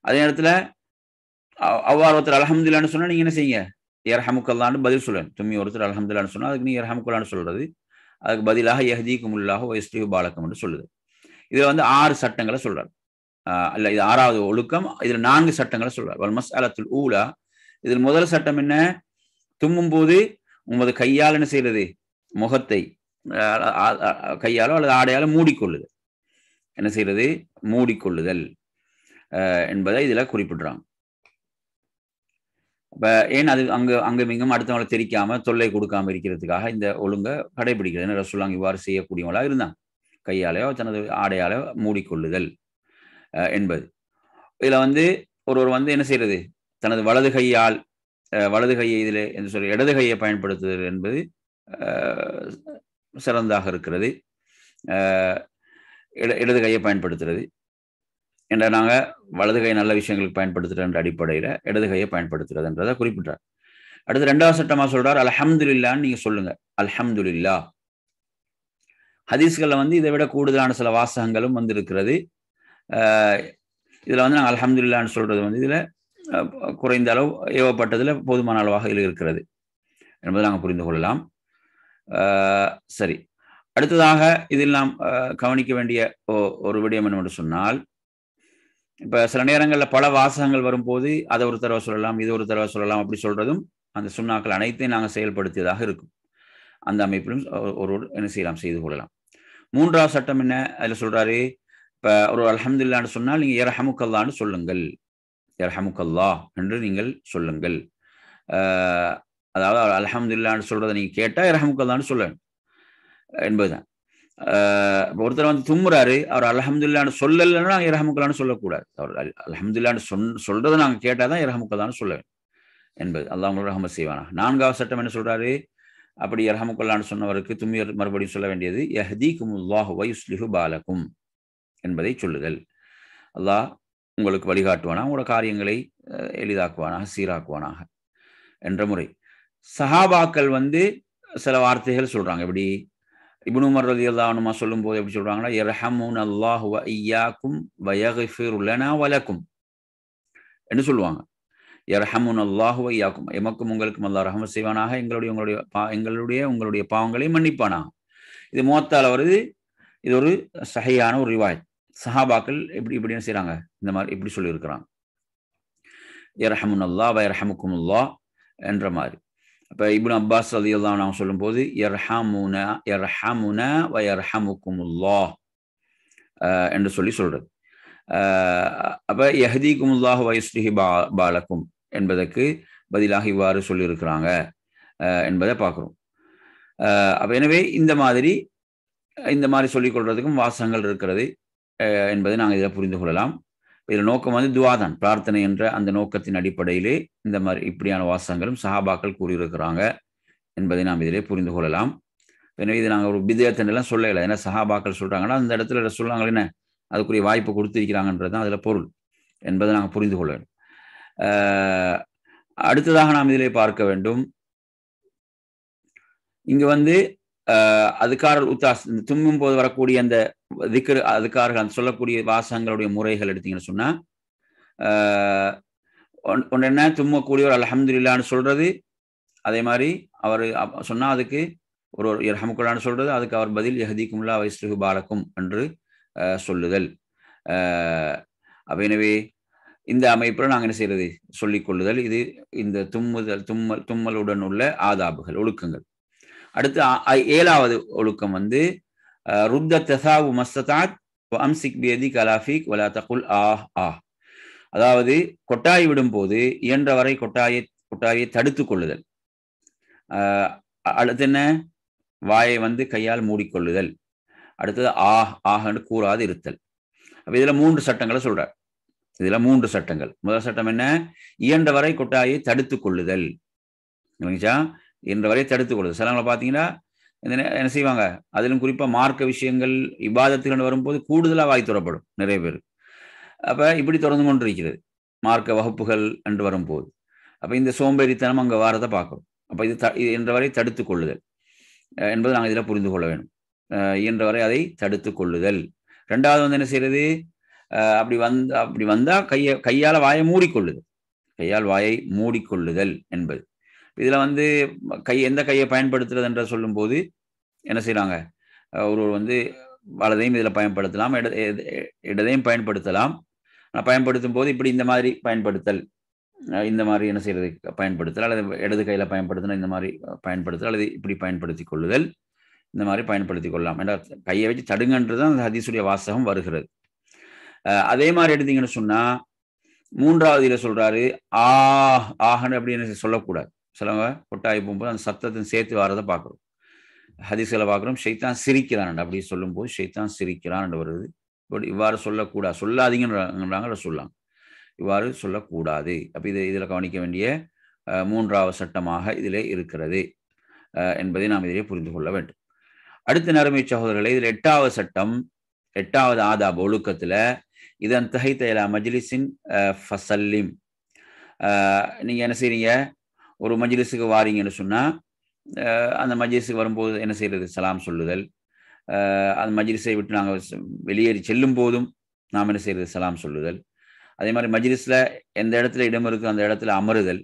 அதே நேரத்துல அவ்வாறு ஒருத்தர் அலமதுல்லான்னு சொன்னால் நீங்க என்ன செய்யுங்க? ஏர்ஹமுக்கல்லான்னு பதில் சொல்லுங்க. தும்மி ஒருத்தர் அலமதுல்லான்னு சொன்னா அதுக்கு நீ ஏர்ஹமுக்கல்லான்னு சொல்றது. அதுக்கு பதிலாக எஹதீக்குமுல்லாக ஒயஸ்டிஹு பாலக்கம் என்று சொல்லுது. இதுல வந்து ஆறு சட்டங்களை சொல்றாரு. அல்ல இது ஆறாவது ஒழுக்கம் இதுல நான்கு சட்டங்களை சொல்றார். வல்மஸ் அலத்துல் ஊலா இதில் முதல் சட்டம் என்ன? தும்மும் போது உமது கையால் என்ன செய்யறது? முகத்தை கையாலோ அல்லது ஆடையாலோ மூடிக்கொள்ளுதல். என்ன செய்யறது? மூடிக்கொள்ளுதல். என்பதை இதுல குறிப்பிடுறாங்க. இப்போ ஏன் அது அங்க அங்கே மிகவும் அடுத்தவங்களை தெரிக்காமல் தொல்லை கொடுக்காம இருக்கிறதுக்காக இந்த ஒழுங்கை கடைபிடிக்கிறது? ரசூலாங்க இவ்வாறு செய்யக்கூடியவங்களாக இருந்தாங்க. கையாலையோ தனது ஆடையாலையோ மூடிக்கொள்ளுதல் என்பது. இதுல வந்து ஒருவர் வந்து என்ன செய்யறது? தனது வலது கையால் வலது கையை இதில் என்று சொல்லி இடது கையை பயன்படுத்துதல் என்பது சிறந்தாக இருக்கிறது. இடது கையை பயன்படுத்துறது. என்ற நாங்கள் வலது கை நல்ல விஷயங்களுக்கு பயன்படுத்துகிறன்ற அடிப்படையில் இடது கையை பயன்படுத்துறதுன்றதை குறிப்பிட்டார். அடுத்து ரெண்டாவது சட்டமாக சொல்கிறார் அலஹம்துல்லான்னு நீங்க சொல்லுங்க. அலஹம்துல்லா ஹதீஸ்களில் வந்து இதை விட கூடுதலான சில வாசகங்களும் வந்து இருக்கிறது இதில் வந்து நாங்கள் அலஹம்துல்லான்னு சொல்கிறது வந்து இதில் குறைந்த அளவு ஏவப்பட்டதில் போதுமான அளவாக இதில் இருக்கிறது. என்பதை நாங்கள் புரிந்து கொள்ளலாம். சரி. அடுத்ததாக இதில் நாம் கவனிக்க வேண்டிய ஒரு விடயம் என்னவென்று சொன்னால் இப்போ சில நேரங்களில் பல வாசகங்கள் வரும்போது அதை ஒரு தடவை சொல்லலாம் இது ஒரு தடவை சொல்லலாம் அப்படி சொல்கிறதும் அந்த சுண்ணாக்கள் அனைத்தையும் நாங்கள் செயல்படுத்தியதாக இருக்கும். அந்த அமைப்பிலும் ஒரு என்ன செய்யலாம் செய்து கொள்ளலாம். மூன்றாவது சட்டம் என்ன? அதில் சொல்கிறாரு இப்போ ஒரு அலமதுல்லான்னு சொன்னால் நீங்கள் எரஹமுக்கல்லான்னு சொல்லுங்கள். எரஹமுக்கல்லா என்று நீங்கள் சொல்லுங்கள். அதாவது அவர் அலமதுல்லான்னு சொல்றதை நீங்கள் கேட்டால் இரஹமுக்கல்லான்னு சொல்லணும். என்பதுதான். ஒருத்தர் வந்து தும்முறாரு அவர் அலஹம்துல்லான்னு சொல்லலைன்னா நாங்கள் இரஹமுக்கலான்னு சொல்லக்கூடாது. அவர் அலஹம்துல்லான்னு சொன் சொல்றதை நாங்கள் கேட்டால் தான் இரஹமுக்கலான்னு சொல்ல என்பது. அல்லா உங்களுக்கு ரஹம செய்வானா? நான்காவது சட்டம் என்ன சொல்றாரு? அப்படி இரஹமுக்கல்லான்னு சொன்னவருக்கு தும்மியர் மறுபடியும் சொல்ல வேண்டியது யஹதி குமுல்லாஹ் வயுஸ்லிஹு பாலக்கும் என்பதை சொல்லுதல். அல்லாஹ் உங்களுக்கு வழிகாட்டுவானா? உங்களோட காரியங்களை எளிதாக்குவானாக சீராக்குவானாக? என்ற முறை. சஹாபாக்கள் வந்து சில வார்த்தைகள் சொல்றாங்க. எப்படி? இப்னு உமர் ரதி அல்லாஹனுமா சொல்லும் போது எப்படி சொல்றாங்கன்னா இரஹமுன் அல்லாஹ் ஐயாக்கும் உள்ளனா வலக்கும் என்று சொல்லுவாங்க. இரஹமுன் அல்லாஹு ஐயாக்கும் எமக்கும் உங்களுக்கும் அல்லா ரஹம செய்வானாக எங்களுடைய உங்களுடைய பா எங்களுடைய உங்களுடைய பாவங்களை மன்னிப்பானாக. இது மோத்தால் வருது. இது ஒரு சகையான ஒரு ரிவாய் சஹாபாக்கள் எப்படி இப்படின்னு செய்கிறாங்க இந்த மாதிரி இப்படி சொல்லியிருக்கிறாங்க. இரஹமுன் அல்லா வயரஹமுக்கும் அல்லா என்ற மாதிரி. அப்போ இப்னு அப்பாஸ் அலி அல்லா நான் சொல்லும்போது எர்ஹமுனா எர்ஹமுனா வ எர்ஹமுக்குமுல்லா என்று சொல்லி சொல்றது. அப்போ யஹதிகுமுல்லாஹ் வயஸ்லிஹி பா பாலக்கும் என்பதற்கு பதிலாக இவ்வாறு சொல்லியிருக்கிறாங்க. என்பதை பார்க்குறோம். அப்போ எனவே இந்த மாதிரி இந்த மாதிரி சொல்லிக் கொள்றதுக்கும் வாசகங்கள் இருக்கிறது என்பதை நாங்கள் இதில் புரிந்து கொள்ளலாம். இதில் நோக்கம் வந்து துவாதான் பிரார்த்தனை என்ற அந்த நோக்கத்தின் அடிப்படையிலே இந்த மாதிரி இப்படியான வாசகங்களும் சஹாபாக்கள் கூறியிருக்கிறாங்க என்பதை நாம் இதிலே புரிந்து கொள்ளலாம். எனவே இது நாங்கள் ஒரு பிதயத்தினெல்லாம் சொல்லலை. ஏன்னா சஹாபாக்கள் சொல்கிறாங்கன்னா அந்த இடத்துல சொல்லுவாங்க என்ன? அதுக்குரிய வாய்ப்பு கொடுத்திருக்கிறாங்கன்றது தான் அதில் பொருள் என்பதை நாங்கள் புரிந்து கொள்ள வேண்டும். அடுத்ததாக நாம் இதிலே பார்க்க வேண்டும். இங்கே வந்து அதுக்காரர் உத்தாஸ் தும்மும் போது வரக்கூடிய அந்த திக்கர் அதுக்காரர்கள் அந்த சொல்லக்கூடிய வாசகங்களுடைய முறைகள் எடுத்தீங்கன்னு சொன்னா ஒன்று என்ன தும்மக்கூடியவர் அலஹம்துல்லான்னு சொல்றது அதே மாதிரி அவர் சொன்னா அதுக்கு ஒரு ஒரு இரஹமுக்குள்ளான்னு சொல்றது அதுக்கு அவர் பதில் யஹதிக்கும்லா வைஸ்ருஹு பாலக்கும் என்று சொல்லுதல். அப்ப எனவே இந்த அமைப்பில் நாங்கள் என்ன செய்யறது சொல்லிக் கொள்ளுதல் இது இந்த தும்முதல் தும்மல் தும்மலுடன் உள்ள ஆதாபுகள் ஒழுக்கங்கள். அடுத்து ஏழாவது ஒழுக்கம் வந்து ருத்த தசாவு மஸ்ததாத் அம்சிக் பேதி கலாஃபிக் வலா தகுல் ஆஹ் ஆ அதாவது கொட்டாய் விடும் போது இயன்ற வரை கொட்டாயை கொட்டாயை தடுத்து கொள்ளுதல். அடுத்து என்ன? வாயை வந்து கையால் மூடிக்கொள்ளுதல். அடுத்தது ஆஹ் ஆஹ்னு கூறாது இருத்தல். அப்போ இதுல மூன்று சட்டங்களை சொல்கிறார் இதுல மூன்று சட்டங்கள். முதல் சட்டம் என்ன? இயன்ற வரை கொட்டாயை தடுத்து கொள்ளுதல். என்ற வரை தடுத்து கொள்ளுது. சிலவங்களை பார்த்தீங்கன்னா என்ன செய்வாங்க? அதிலும் குறிப்பாக மார்க்க விஷயங்கள் இபாதத்துகள் வரும்போது கூடுதலாக வாய் துறப்படும் நிறைய பேர் அப்போ இப்படி தொடர்ந்து கொண்டு இருக்கிறது மார்க்க வகுப்புகள் என்று வரும்போது. அப்போ இந்த சோம்பேறித்தனம் அங்கே வாரதை பார்க்குறோம். அப்போ இது த இயன்ற வரை தடுத்து கொள்ளுதல் என்பது நாங்கள் இதில் புரிந்து கொள்ள வேண்டும். என்ற வரை அதை தடுத்து கொள்ளுதல். ரெண்டாவது வந்து என்ன செய்யறது அப்படி வந்த அப்படி வந்தால் கையை கையால் வாயை மூடிக்கொள்ளுதல் கையால் வாயை மூடிக்கொள்ளுதல் என்பது. இதில் வந்து கை எந்த கையை பயன்படுத்துறதுன்ற சொல்லும்போது என்ன செய்கிறாங்க ஒருவர் வந்து வலதையும் இதில் பயன்படுத்தலாம் இட இடதையும் பயன்படுத்தலாம். ஆனால் பயன்படுத்தும் போது இப்படி இந்த மாதிரி பயன்படுத்தல் இந்த மாதிரி என்ன செய்கிறது பயன்படுத்தல் அல்லது இடது கையில் பயன்படுத்தினா இந்த மாதிரி பயன்படுத்தல் அல்லது இப்படி பயன்படுத்தி கொள்ளுதல் இந்த மாதிரி பயன்படுத்தி கொள்ளலாம். ஏன்னா கையை வச்சு தடுங்கன்றது தான் அந்த ஹதீசுடைய வாசகம் வருகிறது. அதே மாதிரி எடுத்தீங்கன்னு சொன்னால் மூன்றாவது இதில் சொல்கிறாரு ஆ ஆகன்னு அப்படின்னு சொல்லக்கூடாது. சிலவங்க கொட்டாய் போகும்போது அந்த சத்தத்தை சேர்த்து வரதை பார்க்குறோம். ஹதீஸில் பார்க்குறோம் ஷைத்தான் சிரிக்கிறான் அப்படி சொல்லும்போது ஷைத்தான் சிரிக்கிறான் வருது. பட் இவ்வாறு சொல்லக்கூடாது சொல்லாதீங்கன்றாங்க சொல்லலாம் இவ்வாறு சொல்லக்கூடாது. அப்போ இது இதில் கவனிக்க வேண்டிய மூன்றாவது சட்டமாக இதில் இருக்கிறது என்பதை நாம் இதிலே புரிந்து கொள்ள வேண்டும். அடுத்த நறுமை சகோதரர்களை இதில் எட்டாவது சட்டம் எட்டாவது ஆதாப் ஒழுக்கத்தில் இதன் தகைத்த மஜ்லிஸின் ஃபசல்லிம். நீங்கள் என்ன செய்றீங்க? ஒரு மஜ்லிஸுக்கு வாரீங்கன்னு சொன்னால் அந்த மஜ்லிஸுக்கு வரும்போது என்ன செய்யறது சலாம் சொல்லுதல். அந்த மஜ்லிஸை விட்டு நாங்கள் வெளியேறி செல்லும் போதும் நாம் என்ன செய்யறது சலாம் சொல்லுதல். அதே மாதிரி மஜ்லிஸில் எந்த இடத்துல இடம் இருக்கோ அந்த இடத்துல அமருதல்.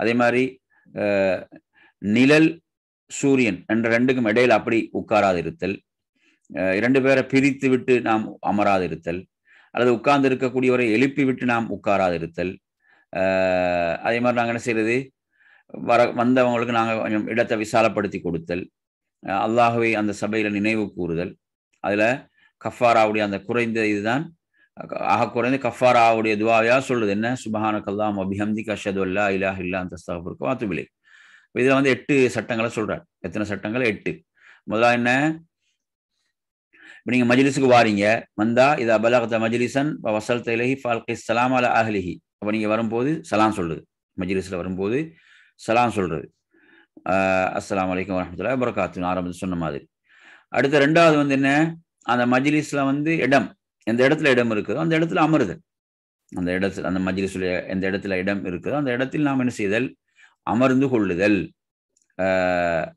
அதே மாதிரி நிழல் சூரியன் என்ற ரெண்டுக்கும் இடையில் அப்படி உட்காராதிருத்தல். இருத்தல் இரண்டு பேரை பிரித்து விட்டு நாம் அமராதிருத்தல். அல்லது உட்கார்ந்து இருக்கக்கூடியவரை எழுப்பி விட்டு நாம் உட்காராதிருத்தல். இருத்தல் அதே மாதிரி நாங்கள் என்ன செய்யறது வர வந்தவங்களுக்கு நாங்கள் கொஞ்சம் இடத்தை விசாலப்படுத்தி கொடுத்தல் அல்லாஹுவை அந்த சபையில் நினைவு கூறுதல். அதில் கஃபாராவுடைய அந்த குறைந்த இதுதான். ஆக குறைந்த கஃபாராவுடைய துவாவையா சொல்லுது என்ன? சுபஹான கல்லாம் அபிஹம்தி கஷது அல்லா இலாஹ் இல்லா அந்த ஸ்தாபருக்கு வாத்துபிலை இதில் வந்து எட்டு சட்டங்களை சொல்கிறார் எத்தனை சட்டங்கள்? எட்டு. முதலாக என்ன? இப்போ நீங்கள் மஜ்லிஸுக்கு வாரீங்க. வந்தா இதா அபலகத்த மஜ்லிசன் வசல் இலஹி ஃபால்கி சலாம் அல அஹ்லிஹி. அப்போ நீங்கள் வரும்போது சலாம் சொல்லுது மஜ்லிஸில் வரும்போது சலாம் சொல்றது. அஸ்லாம் வலைக்கம் வரமத்துல வரகாத்து ஆரம்பித்து சொன்ன மாதிரி. அடுத்த ரெண்டாவது வந்து என்ன? அந்த மஜ்லிஸில் வந்து இடம். எந்த இடத்துல இடம் இருக்குதோ அந்த இடத்துல அமருதல். அந்த இடத்துல அந்த மஜ்லிஸுல எந்த இடத்துல இடம் இருக்குதோ அந்த இடத்தில் நாம் என்ன செய்தல்? அமர்ந்து கொள்ளுதல்.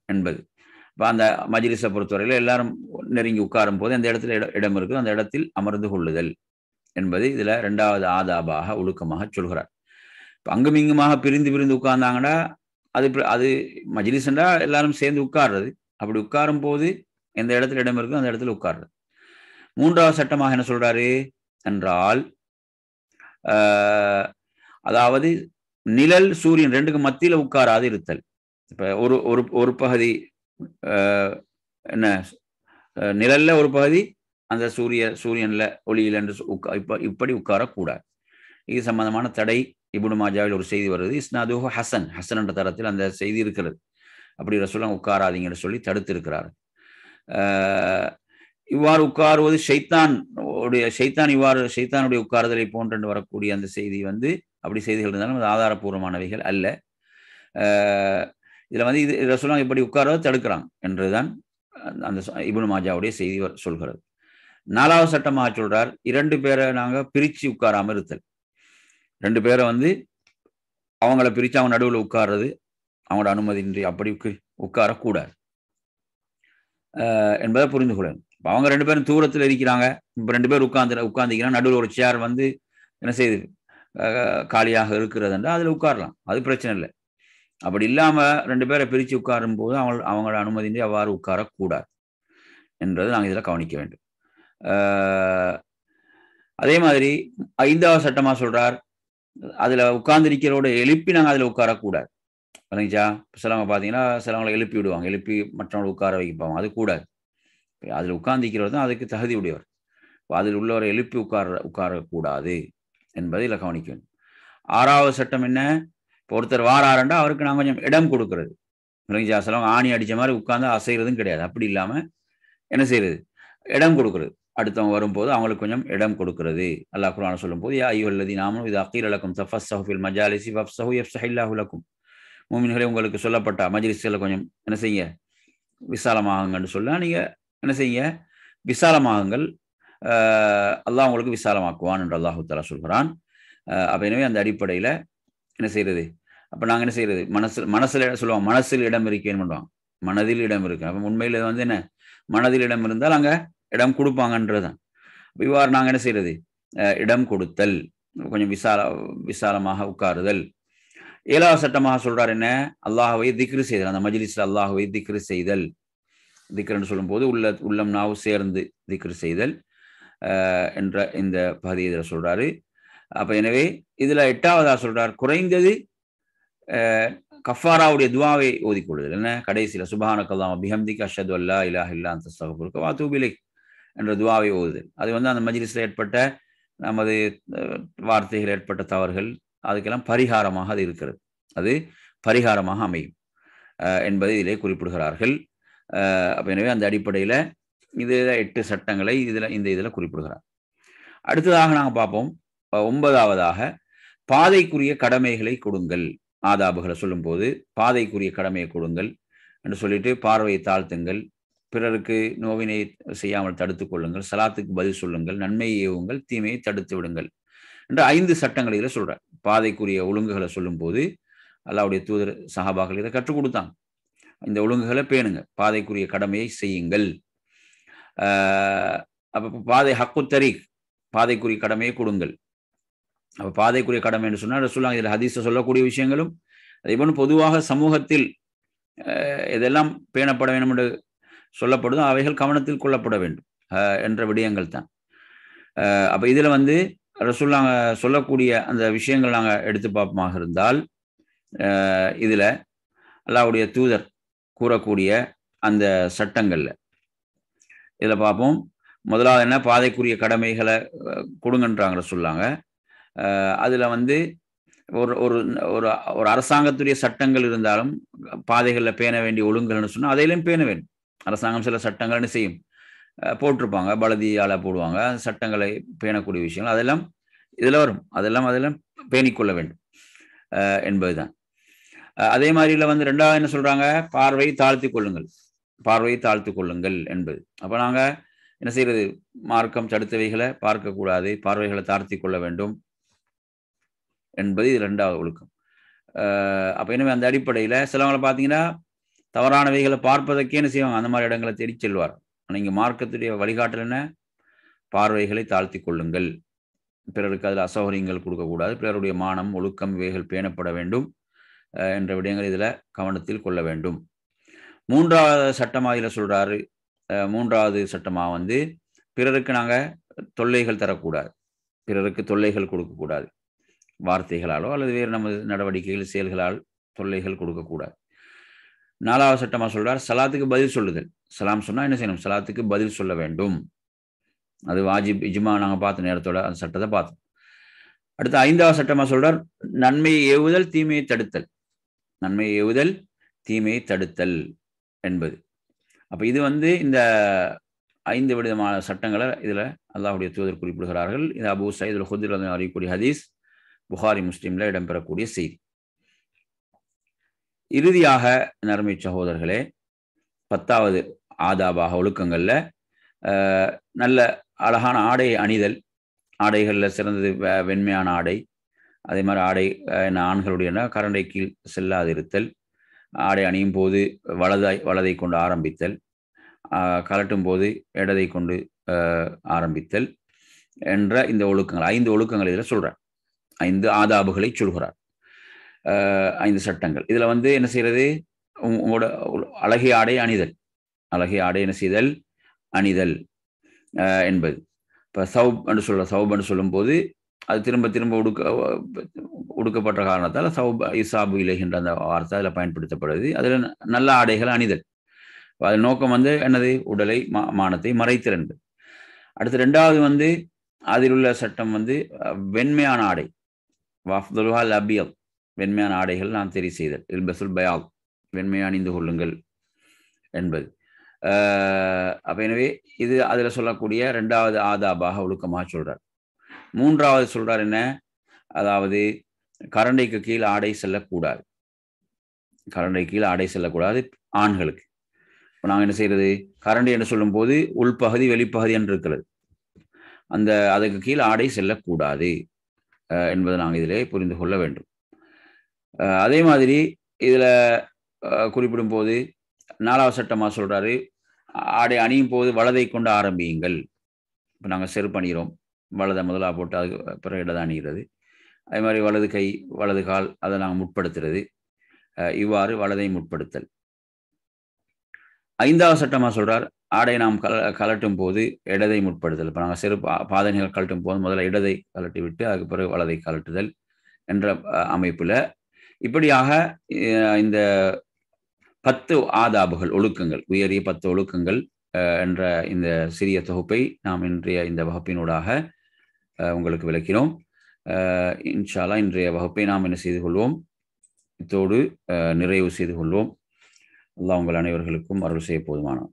என்பது. இப்போ அந்த மஜ்லிஸை பொறுத்தவரையில் எல்லாரும் நெருங்கி உட்காரும் போது அந்த இடத்துல இடம் இடம் இருக்குதோ அந்த இடத்தில் அமர்ந்து கொள்ளுதல். என்பது இதில் ரெண்டாவது ஆதாபாக ஒழுக்கமாக சொல்கிறார். இப்போ அங்கும் இங்குமாக பிரிந்து பிரிந்து உட்கார்ந்தாங்கன்னா அது அது மஜ்லிஸ்ன்றா எல்லாரும் சேர்ந்து உட்கார்றது. அப்படி உட்காரும் போது எந்த இடத்துல இடம் இருக்கோ அந்த இடத்துல உட்கார்றது. மூன்றாவது சட்டமாக என்ன சொல்றாரு? என்றால் அதாவது நிழல் சூரியன் ரெண்டுக்கு மத்தியில உட்காராது இருத்தல். இப்ப ஒரு ஒரு ஒரு பகுதி என்ன நிழல்ல ஒரு பகுதி அந்த சூரிய சூரியன்ல ஒளியில் என்று உட்கா இப்ப இப்படி உட்காரக்கூடாது. இது சம்பந்தமான தடை. இபுனு மாஜாவில் ஒரு செய்தி வருது இஸ்னாதுஹு ஹசன் ஹசன் என்ற தரத்தில் அந்த செய்தி இருக்கிறது. அப்படி ரசூலம் உட்காராதீங்கன்னு சொல்லி தடுத்திருக்கிறார். இவ்வாறு உட்காருவது ஷைத்தான் உடைய ஷைத்தான் இவ்வாறு ஷைத்தானுடைய உட்காருதலை போன்று வரக்கூடிய அந்த செய்தி வந்து அப்படி செய்திகள் இருந்தாலும் அது ஆதாரபூர்வமானவைகள் அல்ல. இதில் வந்து இது ரசூலாம் இப்படி உட்காரவை தடுக்கிறாங்க என்றுதான் அந்த இபுனு மாஜாவுடைய செய்தி சொல்கிறது. நாலாவது சட்டமாக சொல்றார் இரண்டு பேரை நாங்கள் பிரித்து உட்காராமல் இருத்தல். ரெண்டு பேரை வந்து அவங்கள பிரித்து அவங்க நடுவில் உட்கார்றது அவங்களோட அனுமதியின்றி அப்படி உட்காரக்கூடாது. என்பதை புரிந்து கொள்ளணும். இப்போ அவங்க ரெண்டு பேரும் தூரத்தில் இருக்கிறாங்க. இப்போ ரெண்டு பேர் உட்காந்து உட்காந்துக்கிறாங்க நடுவில் ஒரு சேர் வந்து என்ன செய்யுது காலியாக இருக்கிறதுன்றா அதில் உட்காரலாம். அது பிரச்சனை இல்லை. அப்படி இல்லாமல் ரெண்டு பேரை பிரித்து உட்காரும் போது அவங்க அவங்களோட அனுமதியின்றி அவ்வாறு உட்காரக்கூடாது என்றது நாங்கள் இதில் கவனிக்க வேண்டும். அதே மாதிரி ஐந்தாவது சட்டமாக சொல்கிறார் அதில் உட்கார்ந்திருக்கிறோட எழுப்பி நாங்கள் அதில் உட்காரக்கூடாது. இல்லைங்களா சிலவங்க பார்த்தீங்கன்னா சிலவங்களை எழுப்பி விடுவாங்க. எழுப்பி மற்றவங்களை உட்கார வைப்பாங்க. அது கூடாது. அதில் உட்கார்ந்திருக்கிறவர் தான் அதுக்கு தகுதி உடையவர். அதில் உள்ளவரை எழுப்பி உட்கார உட்காரக்கூடாது என்பதை இதில் கவனிக்க வேண்டும். ஆறாவது சட்டம் என்ன? இப்போ ஒருத்தர் வாராருண்டா அவருக்கு நான் கொஞ்சம் இடம் கொடுக்கறது. இல்லைங்களா சிலவங்க ஆணி அடித்த மாதிரி உட்காந்து அசைகிறதும் கிடையாது. அப்படி இல்லாமல் என்ன செய்யறது? இடம் கொடுக்கறது. அடுத்தவங்க வரும்போது அவங்களுக்கு கொஞ்சம் இடம் கொடுக்கிறது. அல்லாஹ் குரான் சொல்லும் போது யா ஐயோ அல்லதி நாமும் இது அக்கீர் அலக்கும் சஃபஸ் சஹுஃபில் மஜாலிசி ஃபப் சஹு எஃப் சஹில்லாஹுலக்கும் மூமின்களே உங்களுக்கு சொல்லப்பட்ட மஜ்லிஸ்களை கொஞ்சம் என்ன செய்ய? விசாலமாகுங்கன்னு சொல்ல நீங்கள் என்ன செய்ய? விசாலமாகுங்கள். அல்லாஹ் உங்களுக்கு விசாலமாக்குவான் என்று அல்லாஹு தாலா சொல்கிறான். அப்போ எனவே அந்த அடிப்படையில் என்ன செய்யறது? அப்போ நாங்கள் என்ன செய்யறது? மனசில் மனசில் சொல்லுவாங்க மனசில் இடம் இருக்கேன்னு பண்ணுவாங்க. மனதில் இடம் இருக்கு. அப்போ உண்மையில் வந்து என்ன? மனதில் இடம் இருந்தால் அங்கே இடம் கொடுப்பாங்கன்றதுதான். இவ்வாறு நாங்கள் என்ன செய்யறது இடம் கொடுத்தல் கொஞ்சம் விசால விசாலமாக உட்காருதல். ஏழாவது சட்டமாக சொல்றார் என்ன? அல்லாஹவை திக்ரு செய்தல். அந்த மஜ்லிஸில் அல்லாஹவை திக்ரு செய்தல். திக்ருன்னு சொல்லும்போது உள்ள உள்ளம் நாவு சேர்ந்து திக்ரு செய்தல் என்ற இந்த பகுதியை இதில் சொல்றாரு. அப்ப எனவே இதுல எட்டாவதா சொல்றார்? குறைந்தது கஃபாராவுடைய துவாவை ஓதிக்கொள்ளுதல் என்ன? கடைசியில் சுபான கல்லாம் அஷது அல்லா இலாஹ் இல்லா அந்த சகபுருக்கு வாத்தூபிலை என்ற துவாவை ஓதுதல் அது வந்து அந்த மஜ்லிஸில் ஏற்பட்ட நமது வார்த்தைகள் ஏற்பட்ட தவறுகள் அதுக்கெல்லாம் பரிகாரமாக அது இருக்கிறது. அது பரிகாரமாக அமையும். என்பதை இதிலே குறிப்பிடுகிறார்கள். எனவே அந்த அடிப்படையில் இது எட்டு சட்டங்களை இதில் இந்த இதில் குறிப்பிடுகிறார். அடுத்ததாக நாங்கள் பார்ப்போம். ஒன்பதாவதாக பாதைக்குரிய கடமைகளை கொடுங்கள். ஆதாபுகளை சொல்லும்போது பாதைக்குரிய கடமையை கொடுங்கள் என்று சொல்லிட்டு பார்வையை தாழ்த்துங்கள். பிறருக்கு நோவினை செய்யாமல் தடுத்துக் கொள்ளுங்கள் சலாத்துக்கு பதில் சொல்லுங்கள் நன்மையை ஏவுங்கள் தீமையை தடுத்து விடுங்கள் என்று ஐந்து சட்டங்கள் இதில் சொல்றார். பாதைக்குரிய ஒழுங்குகளை சொல்லும்போது அல்லாவுடைய தூதர் சஹாபாக்கள் இதை கற்றுக் கொடுத்தான் இந்த ஒழுங்குகளை பேணுங்க பாதைக்குரிய கடமையை செய்யுங்கள். அப்போ பாதை ஹக்கு தரீக் பாதைக்குரிய கடமையை கொடுங்கள். அப்போ பாதைக்குரிய கடமை என்று சொன்னால் சொல்லுவாங்க இதில் ஹதீஸை சொல்லக்கூடிய விஷயங்களும் அதே போன்று பொதுவாக சமூகத்தில் இதெல்லாம் பேணப்பட வேண்டும் என்று சொல்லப்படுதோ அவைகள் கவனத்தில் கொள்ளப்பட வேண்டும் என்ற விடயங்கள் தான். அப்போ இதில் வந்து ரசுல்லாங்க சொல்லக்கூடிய அந்த விஷயங்கள் நாங்கள் எடுத்து பார்ப்போமாக இருந்தால் இதில் அல்லாவுடைய தூதர் கூறக்கூடிய அந்த சட்டங்களில் இதில் பார்ப்போம். முதலாவது என்ன? பாதைக்குரிய கடமைகளை கொடுங்கன்றாங்க சொல்லாங்க அதில் வந்து ஒரு ஒரு ஒரு ஒரு அரசாங்கத்துடைய சட்டங்கள் இருந்தாலும் பாதைகளில் பேண வேண்டிய ஒழுங்குகள்னு சொன்னால் அதையிலும் பேண வேண்டும். அரசாங்கம் சில சட்டங்கள்னு செய்யும்? போட்டிருப்பாங்க. பலதியால் போடுவாங்க. சட்டங்களை பேணக்கூடிய விஷயங்கள். அதெல்லாம் இதில் வரும். அதெல்லாம் அதெல்லாம் பேணிக்கொள்ள வேண்டும். என்பதுதான். அதே மாதிரியில் வந்து ரெண்டாவது என்ன சொல்கிறாங்க பார்வையை தாழ்த்தி கொள்ளுங்கள். பார்வையை தாழ்த்து கொள்ளுங்கள் என்பது. அப்போ நாங்கள் என்ன செய்கிறது மார்க்கம் தடுத்தவைகளை பார்க்கக்கூடாது. பார்வைகளை தாழ்த்தி கொள்ள வேண்டும் என்பது இது ரெண்டாவது ஒழுக்கம். அப்போ எனவே அந்த அடிப்படையில் சிலவங்களை பார்த்தீங்கன்னா தவறானவைகளை பார்ப்பதற்கே என்ன செய்வாங்க. அந்த மாதிரி இடங்களை தேடி செல்வார். ஆனால் இங்கே மார்க்கத்துடைய வழிகாட்டல் என்ன? பார்வைகளை தாழ்த்தி கொள்ளுங்கள். பிறருக்கு அதில் அசௌகரியங்கள் கொடுக்கக்கூடாது. பிறருடைய மானம் ஒழுக்கம் இவைகள் பேணப்பட வேண்டும் என்ற விடயங்கள் இதில் கவனத்தில் கொள்ள வேண்டும். மூன்றாவது சட்டமாக இதில் சொல்கிறாரு மூன்றாவது சட்டமாக வந்து பிறருக்கு நாங்கள் தொல்லைகள் தரக்கூடாது. பிறருக்கு தொல்லைகள் கொடுக்கக்கூடாது. வார்த்தைகளாலோ அல்லது வேறு நமது நடவடிக்கைகள் செயல்களால் தொல்லைகள் கொடுக்கக்கூடாது. நாலாவது சட்டமாக சொல்றார் சலாத்துக்கு பதில் சொல்லுதல் சலாம் சொன்னால் என்ன செய்யணும்? சலாத்துக்கு பதில் சொல்ல வேண்டும். அது வாஜிப் இஜ்மா நாங்கள் பார்த்த நேரத்தோட அந்த சட்டத்தை பார்த்தோம். அடுத்து ஐந்தாவது சட்டமாக சொல்றார் நன்மையை ஏவுதல் தீமையை தடுத்தல். நன்மையை ஏவுதல் தீமையை தடுத்தல் என்பது. அப்போ இது வந்து இந்த ஐந்து விதமான சட்டங்களை இதில் அல்லாஹுடைய தூதர் குறிப்பிடுகிறார்கள். இது அபு சயீதுல் ஹுதிர் அறியக்கூடிய ஹதீஸ் புகாரி முஸ்லீமில் இடம்பெறக்கூடிய செய்தி. இறுதியாக நறுமை சகோதரர்களே பத்தாவது ஆதாபாக ஒழுக்கங்களில் நல்ல அழகான ஆடை அணிதல். ஆடைகளில் சிறந்தது வெண்மையான ஆடை. அதே மாதிரி ஆடை ஆண்களுடைய கரண்டை கீழ் செல்லாதிருத்தல். ஆடை அணியும் போது வலதை வலதை கொண்டு ஆரம்பித்தல். கலட்டும் போது இடதை கொண்டு ஆரம்பித்தல். என்ற இந்த ஒழுக்கங்கள் ஐந்து ஒழுக்கங்கள் இதில் சொல்கிறார் ஐந்து ஆதாபுகளை சொல்கிறார். ஐந்து சட்டங்கள். இதில் வந்து என்ன செய்கிறது? உங்களோட அழகிய ஆடை அணிதல். அழகிய ஆடை என்ன செய்தல்? அணிதல் என்பது. இப்போ சவுப் என்று சொல்ல சவுப் என்று சொல்லும்போது அது திரும்ப திரும்ப உடுக்க உடுக்கப்பட்ட காரணத்தால் சவுப் இசாபு இலைகின்ற அந்த வார்த்தை அதில் பயன்படுத்தப்படுது. அதில் நல்ல ஆடைகள் அணிதல். அது நோக்கம் வந்து என்னது? உடலை மா மானத்தை மறைத்தல் அடுத்து ரெண்டாவது வந்து அதில் உள்ள சட்டம் வந்து வெண்மையான ஆடை. வாஃப்துல்ஹால் அபியல் வெண்மையான ஆடைகள் நான் தெரிவு செய்தல் இல்பசுல் பயால் வெண்மையை அணிந்து கொள்ளுங்கள் என்பது. அப்போ எனவே இது அதில் சொல்லக்கூடிய ரெண்டாவது ஆதாபாக ஒழுக்கமாக சொல்கிறார் மூன்றாவது சொல்கிறார் என்ன? அதாவது கரண்டைக்கு கீழே ஆடை செல்லக்கூடாது. கரண்டை கீழே ஆடை செல்லக்கூடாது ஆண்களுக்கு. இப்போ நாங்கள் என்ன செய்யறது? கரண்டை என்று சொல்லும்போது உள்பகுதி வெளிப்பகுதி என்று இருக்கிறது. அந்த அதுக்கு கீழே ஆடை செல்லக்கூடாது என்பதை நாங்கள் இதிலே புரிந்து கொள்ள வேண்டும். அதே மாதிரி இதில் குறிப்பிடும் போது நாலாவது சட்டமாக சொல்கிறாரு ஆடை அணியும் போது வலதை கொண்டு ஆரம்பியுங்கள். இப்போ நாங்கள் செருப்பு அணிகிறோம் வலதை முதலாக போட்டு அதுக்கு பிறகு இடது அணிகிறது அதே மாதிரி வலது கை வலது கால் அதை நாங்கள் முற்படுத்துறது. இவ்வாறு வலதை முற்படுத்தல். ஐந்தாவது சட்டமாக சொல்கிறார் ஆடை நாம் கல கலட்டும் போது இடதை முற்படுத்தல். இப்போ நாங்கள் செருப்பு பாதனைகள் கலட்டும் போது முதல்ல இடதை கலட்டி விட்டு அதுக்கு பிறகு வலதை கலட்டுதல் என்ற அமைப்பில் இப்படியாக இந்த பத்து ஆதாபுகள் ஒழுக்கங்கள் உயரிய பத்து ஒழுக்கங்கள் என்ற இந்த சிறிய தொகுப்பை நாம் இன்றைய இந்த வகுப்பினூடாக உங்களுக்கு விளக்கினோம். இன்ஷாலா இன்றைய வகுப்பை நாம் என்ன செய்து கொள்வோம்? இத்தோடு நிறைவு செய்து கொள்வோம். அல்லாஹ் உங்கள் அனைவர்களுக்கும் அருள் செய்ய போதுமானோம்